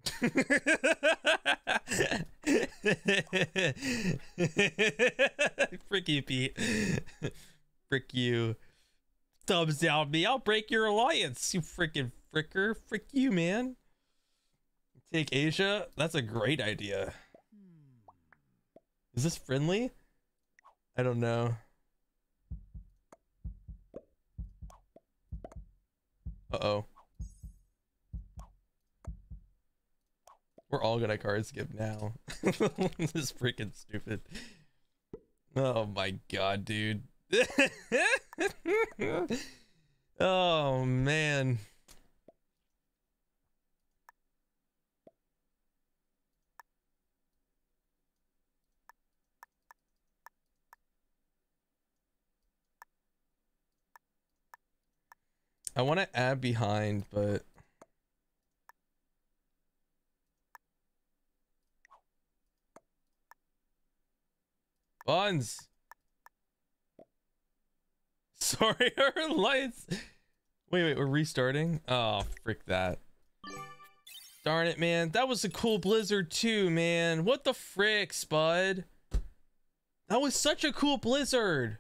Frick you, Pete. Frick you. Thumbs down me. I'll break your alliance, you freaking fricker. Frick you, man. Take Asia? That's a great idea. Is this friendly? I don't know. Uh-oh. All gonna card skip now. this is freaking stupid. Oh my god, dude. oh man. I want to add behind, but Buns. sorry, our lights. Wait, wait, we're restarting? Oh, frick that. Darn it, man. That was a cool blizzard too, man. What the frick, Spud? That was such a cool blizzard.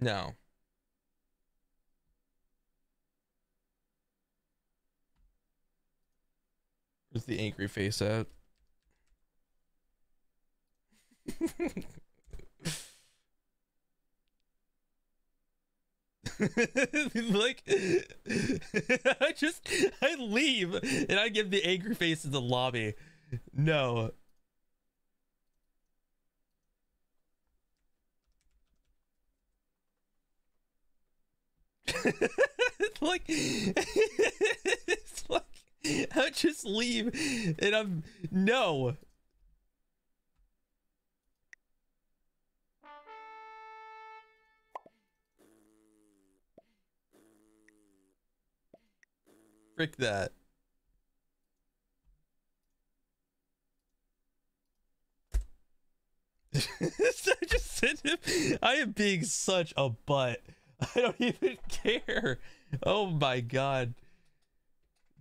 No. Where's the angry face at? like I just I leave and I give the angry face in the lobby. No. like it's like I just leave and I'm no. Frick that. I just sent him. I am being such a butt. I don't even care. Oh my god.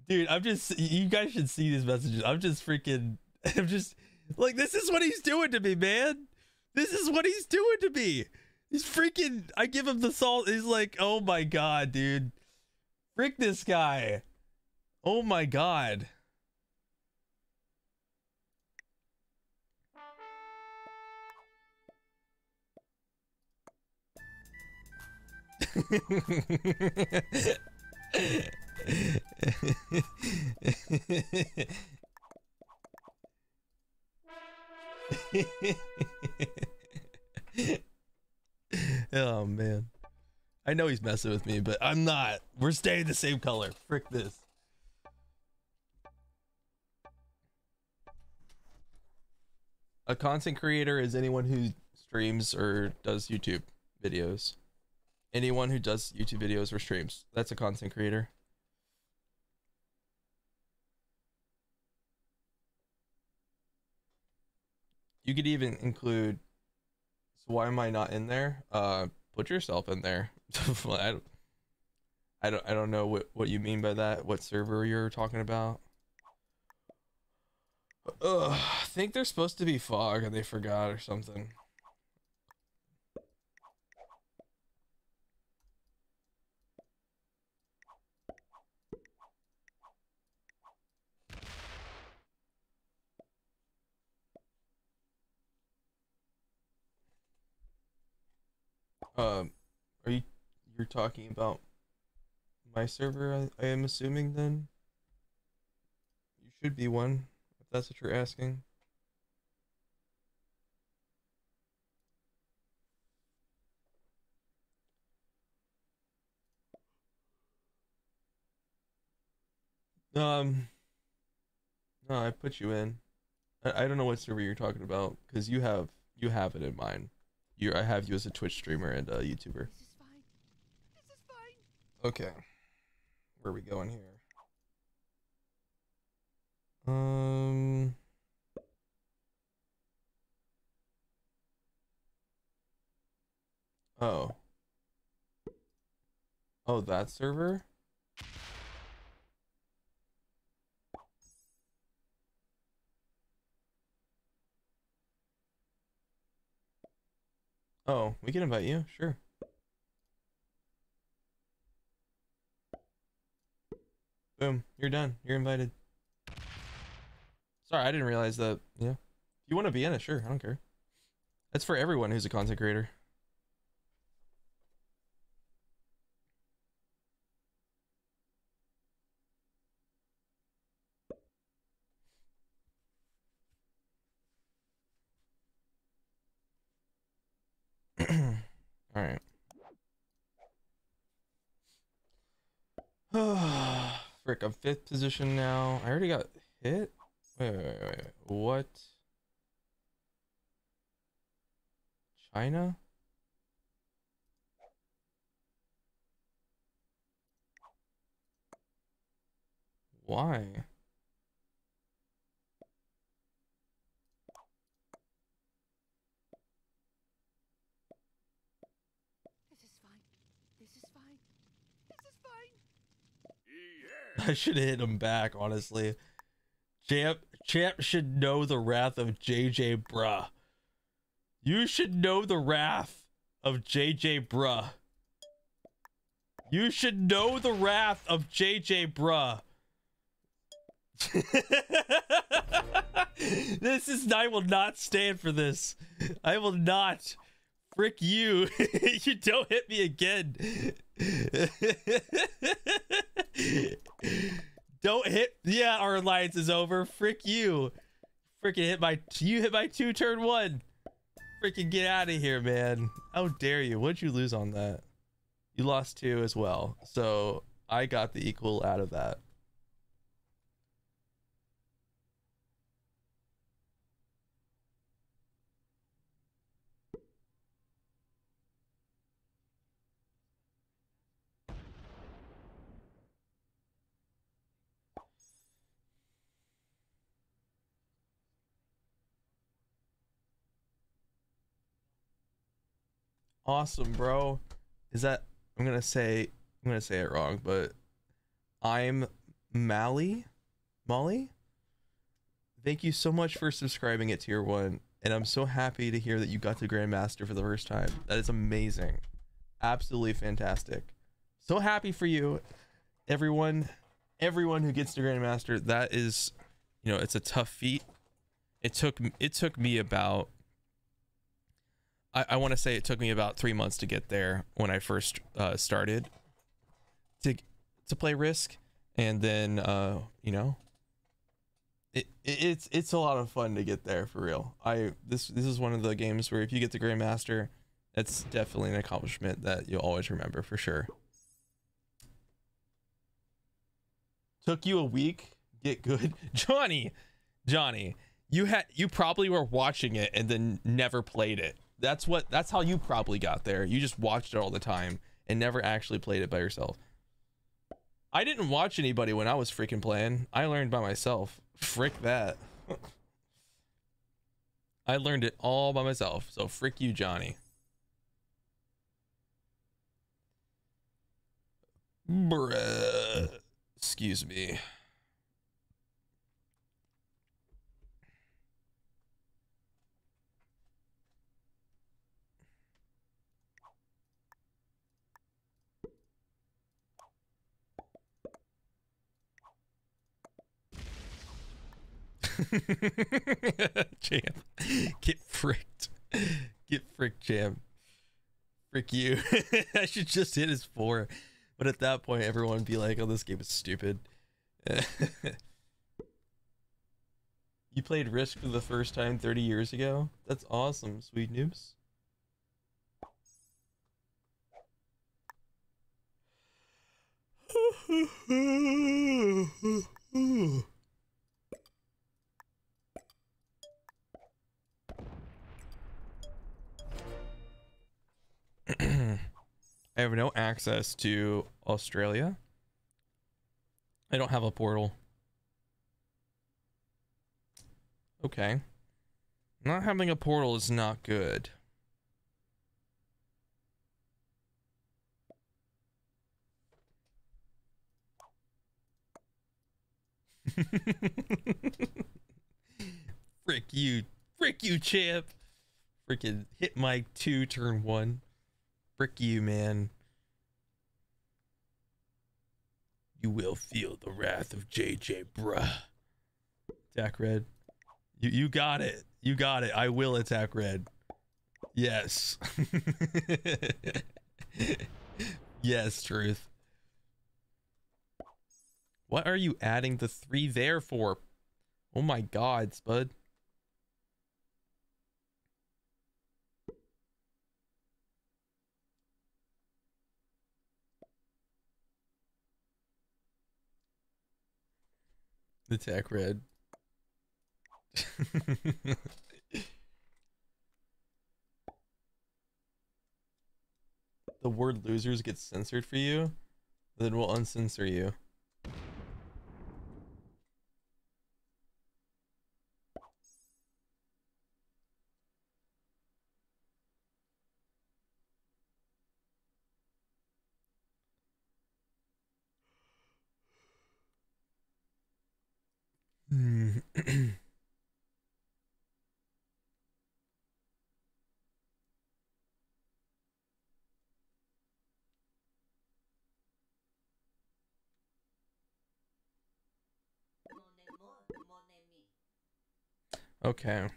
Dude, I'm just you guys should see these messages. I'm just freaking I'm just like this is what he's doing to me, man. This is what he's doing to me. He's freaking I give him the salt. He's like, "Oh my god, dude. Frick this guy." Oh my god. oh man. I know he's messing with me, but I'm not. We're staying the same color. Frick this. A content creator is anyone who streams or does YouTube videos. Anyone who does YouTube videos or streams. That's a content creator. You could even include so why am I not in there? Uh put yourself in there. I don't I don't I don't know what what you mean by that. What server you're talking about? Ugh, I think they're supposed to be fog and they forgot or something. Um, are you you're talking about my server? I, I am assuming then. You should be one, if that's what you're asking. Um, no, I put you in. I, I don't know what server you're talking about because you have you have it in mind. You, I have you as a Twitch streamer and a YouTuber. This is fine. This is fine. Okay. Where are we going here? Um. Oh. Oh, that server? Oh, we can invite you, sure. Boom, you're done. You're invited. Sorry, I didn't realize that. Yeah. If you want to be in it, sure. I don't care. That's for everyone who's a content creator. All right. Frick, I'm fifth position now. I already got hit. Wait, wait, wait, wait. What? China? Why? This is fine. This is fine. This is fine. I should hit him back, honestly. Champ, champ should know the wrath of JJ Bruh. You should know the wrath of JJ Bruh. You should know the wrath of JJ Bruh. this is I will not stand for this. I will not. Frick you. you don't hit me again. don't hit Yeah, our alliance is over. Frick you. Freaking hit my you hit my two turn one. Freaking get out of here, man. How dare you? What'd you lose on that? You lost two as well. So I got the equal out of that. Awesome, bro. Is that I'm gonna say I'm gonna say it wrong, but I'm Mally, Molly. Thank you so much for subscribing at tier one, and I'm so happy to hear that you got to Grandmaster for the first time. That is amazing, absolutely fantastic. So happy for you, everyone, everyone who gets to Grandmaster. That is, you know, it's a tough feat. It took it took me about I, I want to say it took me about three months to get there when I first uh, started to to play Risk, and then uh, you know, it, it it's it's a lot of fun to get there for real. I this this is one of the games where if you get the Grandmaster, that's definitely an accomplishment that you'll always remember for sure. Took you a week, get good, Johnny. Johnny, you had you probably were watching it and then never played it that's what that's how you probably got there. You just watched it all the time and never actually played it by yourself. I didn't watch anybody when I was freaking playing. I learned by myself. Frick that. I learned it all by myself. So frick you, Johnny. Bruh. Excuse me. champ. Get fricked. Get fricked, champ. Frick you. I should just hit his four. But at that point, everyone would be like, oh, this game is stupid. you played Risk for the first time 30 years ago? That's awesome, sweet noobs. I have no access to Australia. I don't have a portal. Okay. Not having a portal is not good. Frick you. Frick you, champ. Freaking hit my two turn one. Frick you, man. You will feel the wrath of JJ, bruh. Attack red. You you got it. You got it. I will attack red. Yes. yes, truth. What are you adding the three there for? Oh my god, Spud. Attack red. the word losers gets censored for you, then we'll uncensor you. Hmm. Okay.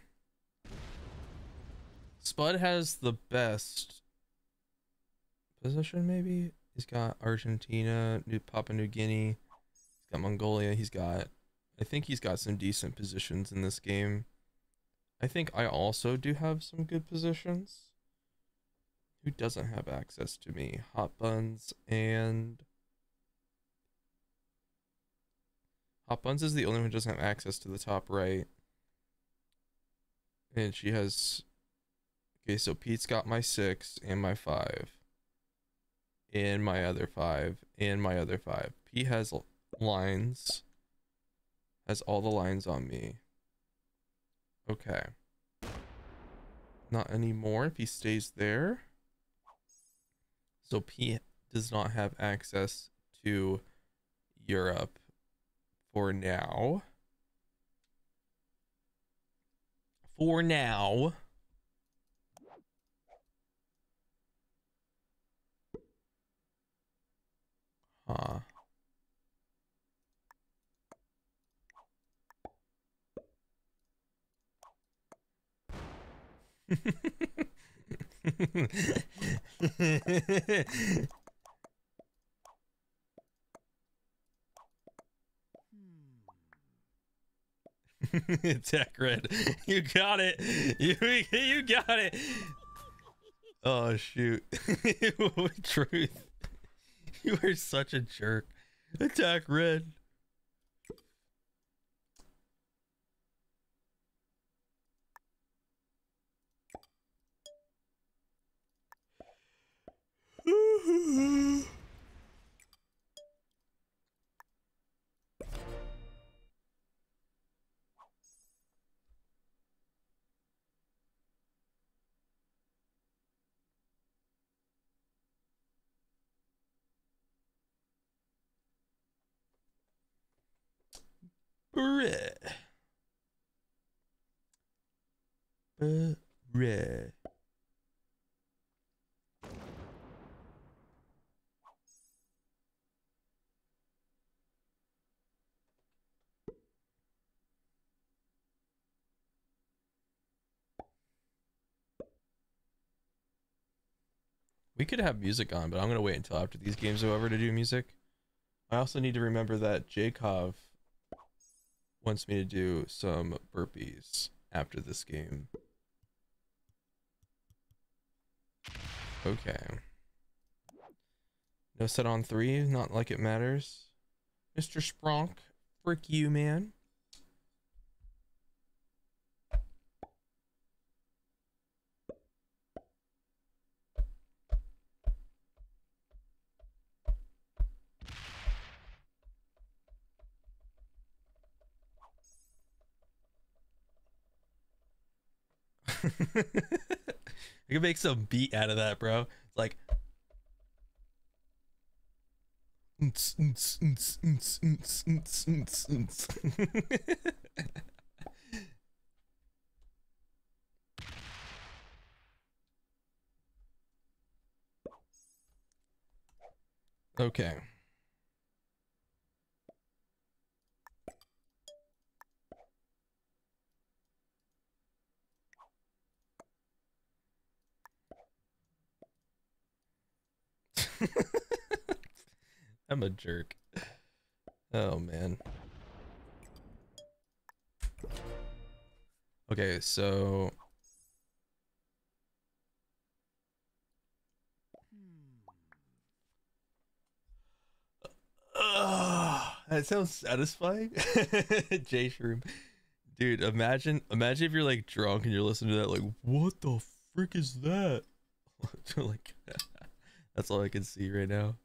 Spud has the best position, maybe. He's got Argentina, New Papua New Guinea. He's got Mongolia. He's got. I think he's got some decent positions in this game. I think I also do have some good positions. Who doesn't have access to me? Hot Buns and. Hot Buns is the only one who doesn't have access to the top right. And she has. Okay, so Pete's got my six and my five. And my other five. And my other five. Pete has lines. Has all the lines on me. Okay. Not anymore if he stays there. So Pete does not have access to Europe for now. For now. Huh. Tech red. You got it. You you got it. Oh shoot. Truth. You are such a jerk. Attack red. Bruh. Bruh. We could have music on, but I'm gonna wait until after these games are over to do music. I also need to remember that Jacob wants me to do some burpees after this game. Okay. No set on three, not like it matters. Mr. Spronk, frick you, man. I can make some beat out of that, bro. It's like Okay. I'm a jerk. Oh man. Okay, so Ugh, that sounds satisfying. J Shroom. Dude, imagine imagine if you're like drunk and you're listening to that like what the frick is that? like that's all I can see right now.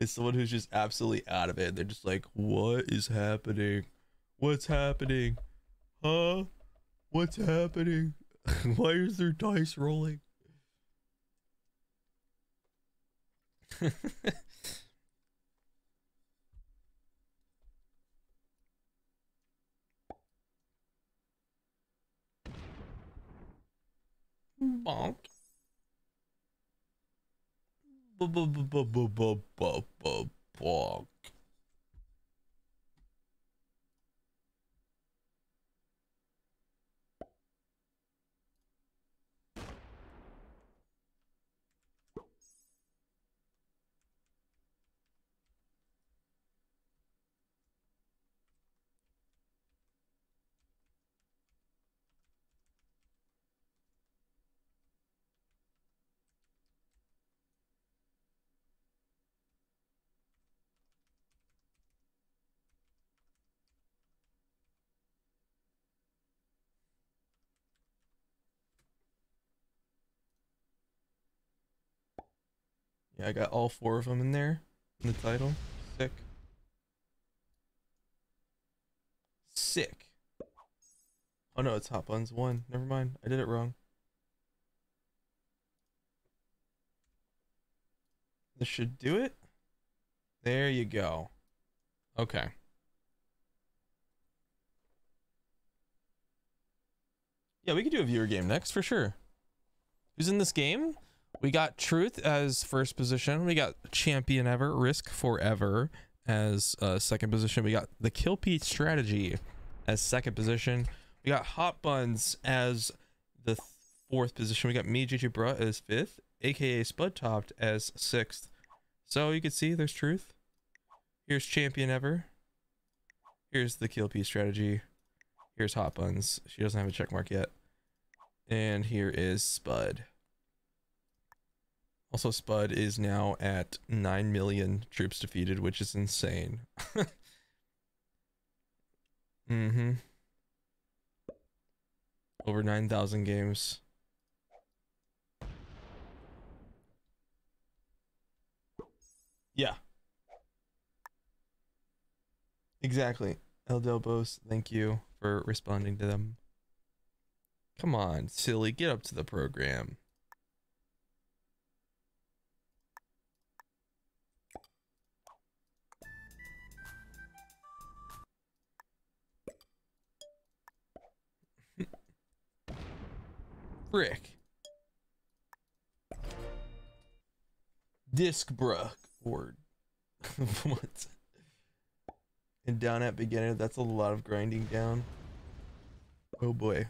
Is someone who's just absolutely out of it. They're just like, what is happening? What's happening? Huh? What's happening? Why is there dice rolling? Bonk. Bonk. Yeah, I got all four of them in there in the title. Sick. Sick. Oh no, it's Hot Buns 1. Never mind. I did it wrong. This should do it. There you go. Okay. Yeah, we could do a viewer game next for sure. Who's in this game? We got Truth as first position. We got Champion Ever, Risk Forever as uh, second position. We got the Kill Pete Strategy as second position. We got Hot Buns as the fourth position. We got me, JJ Bruh, as fifth, aka Spud Topped as sixth. So you can see there's Truth. Here's Champion Ever. Here's the Kill Pete Strategy. Here's Hot Buns. She doesn't have a check mark yet. And here is Spud. Also, Spud is now at 9 million troops defeated, which is insane. mm-hmm. Over 9,000 games. Yeah. Exactly. El Delbos, thank you for responding to them. Come on, silly, get up to the program. Frick. Disc bruh word. what? And down at beginner, that's a lot of grinding down. Oh boy.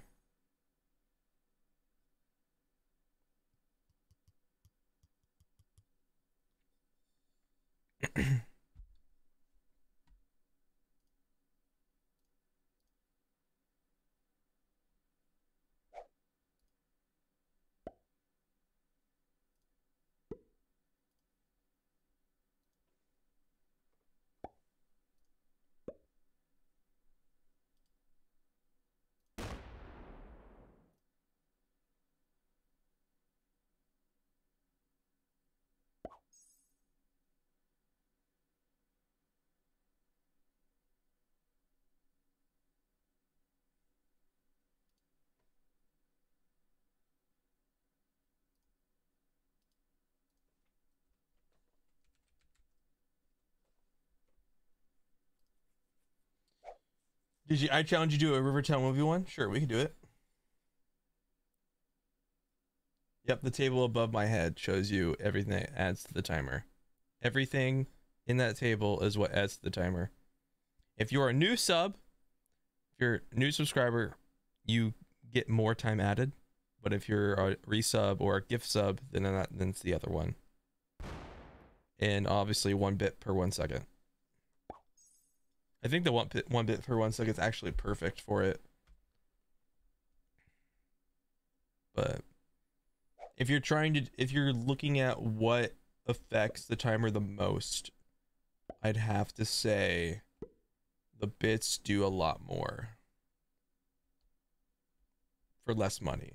Did you? I challenge you to do a Rivertown movie one. Sure, we can do it. Yep, the table above my head shows you everything that adds to the timer. Everything in that table is what adds to the timer. If you're a new sub, if you're a new subscriber, you get more time added. But if you're a resub or a gift sub, then that, then it's the other one. And obviously one bit per one second. I think the one bit one bit per one second is actually perfect for it. But if you're trying to if you're looking at what affects the timer the most, I'd have to say the bits do a lot more. for less money.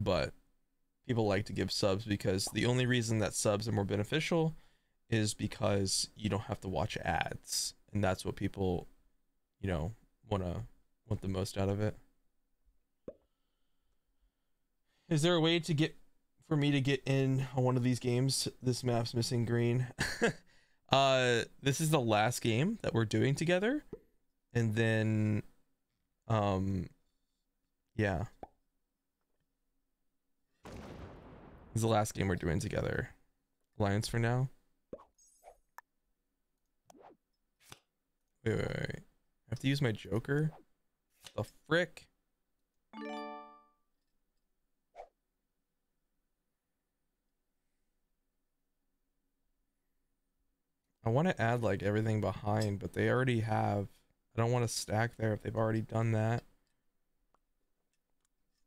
But people like to give subs because the only reason that subs are more beneficial is because you don't have to watch ads. And that's what people you know want to want the most out of it. Is there a way to get for me to get in on one of these games? This map's missing green. Uh this is the last game that we're doing together. And then um yeah this is the last game we're doing together alliance for now Wait, wait, wait. I have to use my Joker? The frick? I want to add like everything behind, but they already have. I don't want to stack there if they've already done that.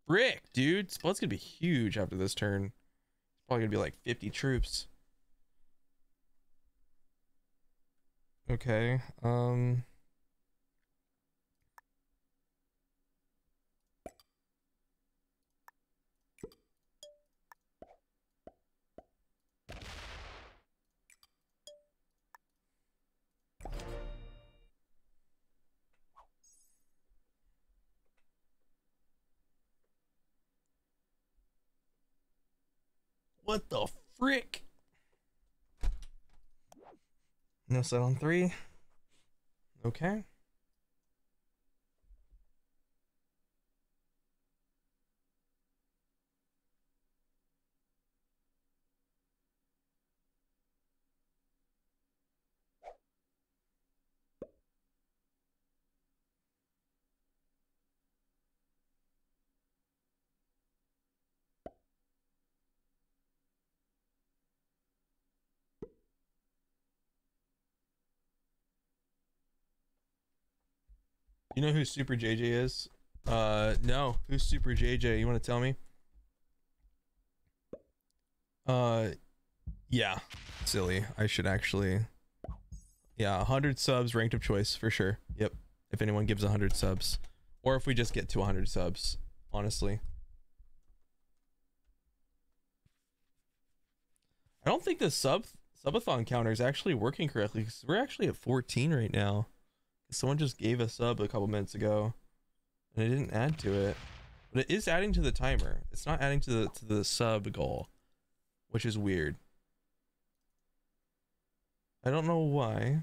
Frick, dude. Split's gonna be huge after this turn. Probably gonna be like 50 troops. Okay. Um. What the frick? No set on three. Okay. You know who Super JJ is? Uh, no. Who's Super JJ? You want to tell me? Uh, yeah. Silly. I should actually. Yeah, 100 subs, ranked of choice for sure. Yep. If anyone gives 100 subs. Or if we just get to 100 subs, honestly. I don't think the sub subathon counter is actually working correctly because we're actually at 14 right now. Someone just gave a sub a couple minutes ago, and it didn't add to it, but it is adding to the timer. It's not adding to the to the sub goal, which is weird. I don't know why.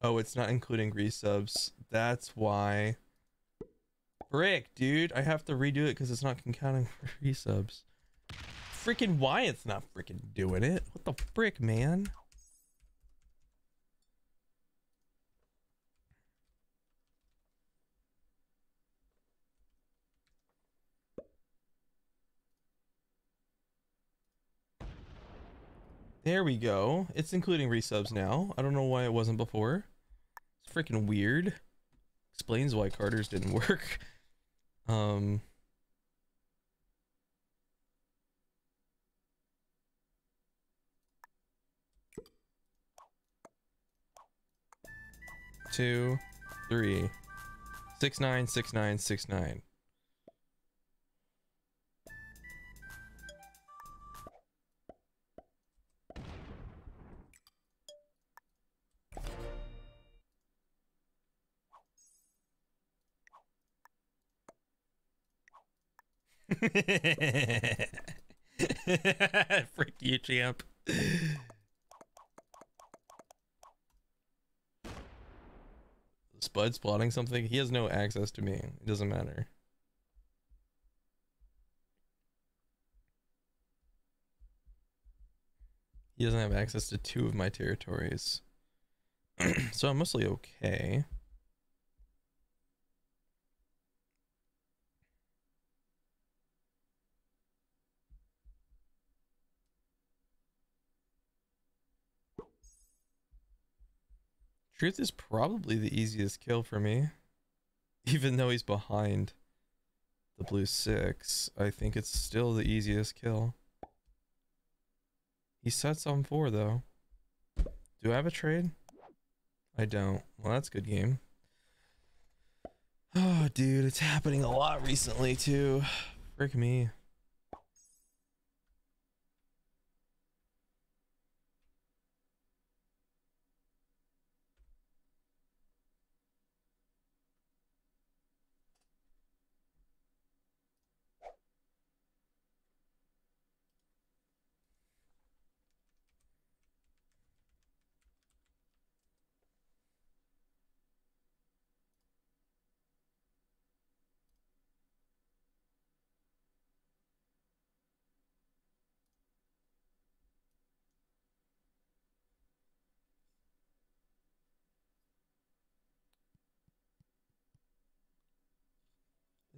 Oh, it's not including resubs. That's why. Brick, dude. I have to redo it because it's not counting for resubs. Freaking why it's not freaking doing it. What the frick, man? There we go. It's including resubs now. I don't know why it wasn't before. It's freaking weird. Explains why Carter's didn't work. Um. Two, three, six nine, six nine, six nine. Frick you, champ. Spud's plotting something. He has no access to me. It doesn't matter. He doesn't have access to two of my territories. so I'm mostly okay. Truth is probably the easiest kill for me. Even though he's behind the blue six, I think it's still the easiest kill. He sets on four though. Do I have a trade? I don't. Well, that's good game. Oh, dude, it's happening a lot recently too. Frick me.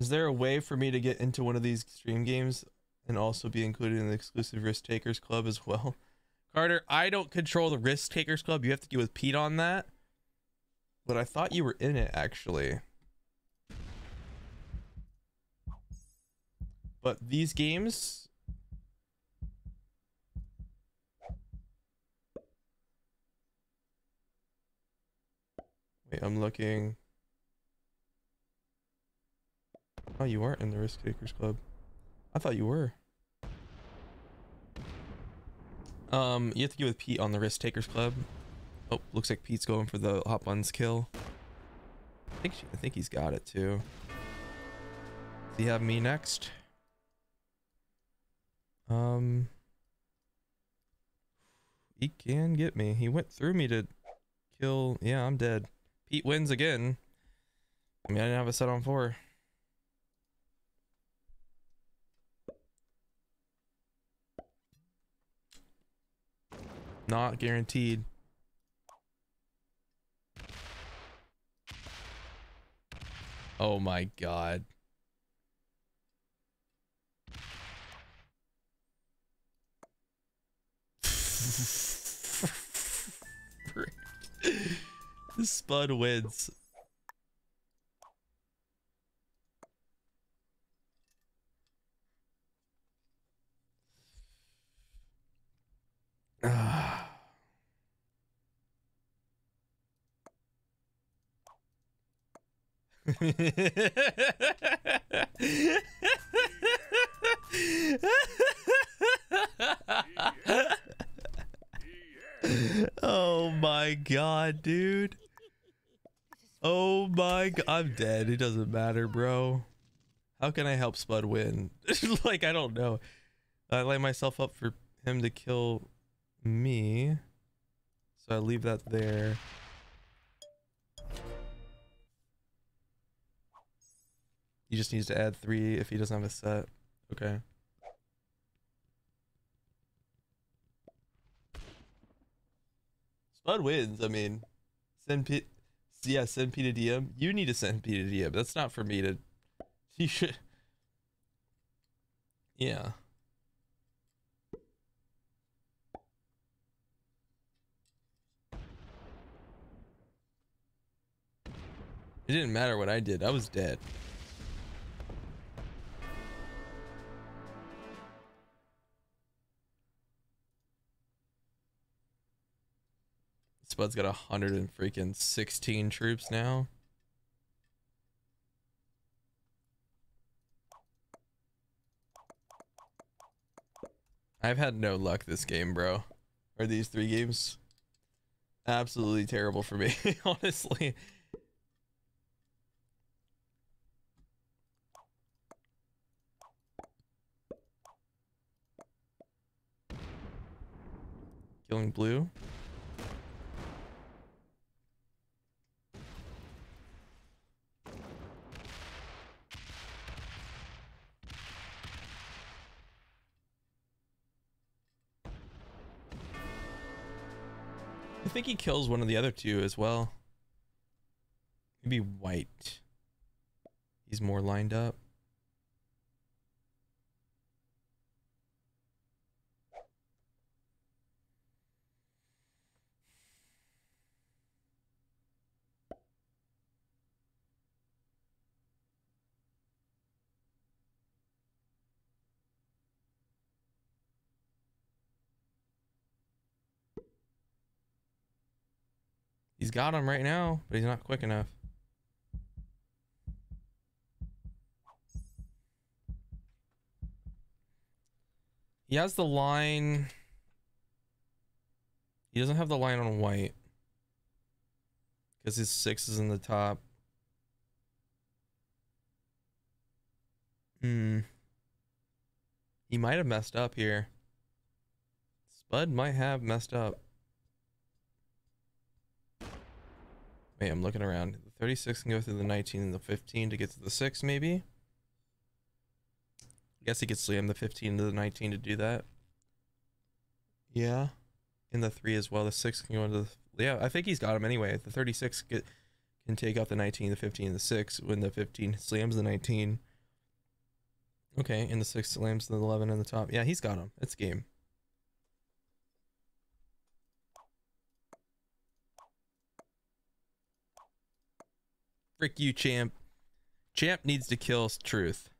Is there a way for me to get into one of these stream games and also be included in the exclusive risk takers club as well? Carter, I don't control the risk takers club. You have to get with Pete on that. But I thought you were in it actually. But these games Wait, I'm looking. Oh, you aren't in the Risk Takers Club. I thought you were. Um, you have to get with Pete on the Risk Takers Club. Oh, looks like Pete's going for the Hot Buns kill. I think she, I think he's got it too. Does he have me next? Um, he can get me. He went through me to kill. Yeah, I'm dead. Pete wins again. I mean, I didn't have a set on four. Not guaranteed. Oh my god. Spud wins. oh my god, dude. Oh my god, I'm dead. It doesn't matter, bro. How can I help Spud win? like, I don't know. I lay myself up for him to kill me. So I leave that there. He just needs to add three if he doesn't have a set. Okay. Spud wins. I mean, send P. Yeah, send P to DM. You need to send P to DM. That's not for me to. You should. Yeah. It didn't matter what I did. I was dead. Spud's got a hundred and freaking sixteen troops now. I've had no luck this game, bro. Are these three games absolutely terrible for me, honestly. Killing blue. I think he kills one of the other two as well. Maybe white. He's more lined up. He's got him right now, but he's not quick enough. He has the line. He doesn't have the line on white. Because his six is in the top. Hmm. He might have messed up here. Spud might have messed up. Wait, I'm looking around. The 36 can go through the 19 and the 15 to get to the 6, maybe? I guess he could slam the 15 to the 19 to do that. Yeah. In the 3 as well. The 6 can go into the... Yeah, I think he's got him anyway. The 36 get, can take out the 19, the 15, and the 6 when the 15 slams the 19. Okay, and the 6 slams the 11 in the top. Yeah, he's got him. It's game. Frick you, champ. Champ needs to kill truth.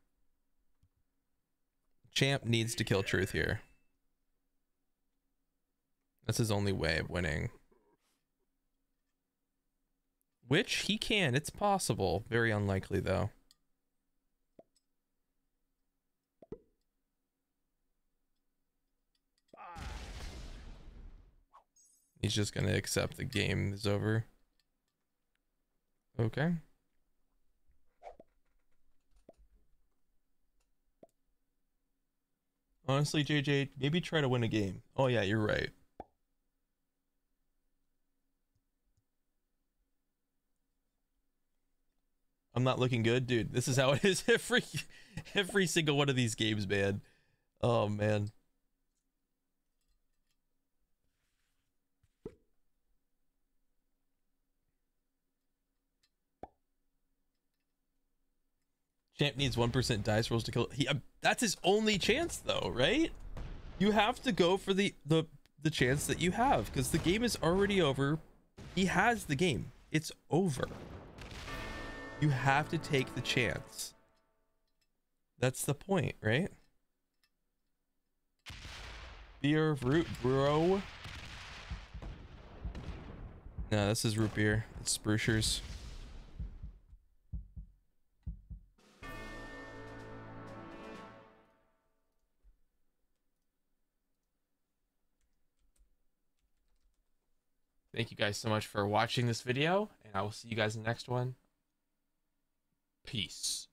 Champ needs to kill truth here. That's his only way of winning. Which he can. It's possible. Very unlikely, though. He's just going to accept the game is over. Okay. Honestly, JJ, maybe try to win a game. Oh yeah, you're right. I'm not looking good, dude. This is how it is every every single one of these games, man. Oh man. Champ needs 1% dice rolls to kill. He, uh, that's his only chance though, right? You have to go for the the the chance that you have because the game is already over. He has the game. It's over. You have to take the chance. That's the point, right? Beer of root, bro. No, this is root beer. It's Sprucers. Thank you guys so much for watching this video, and I will see you guys in the next one. Peace.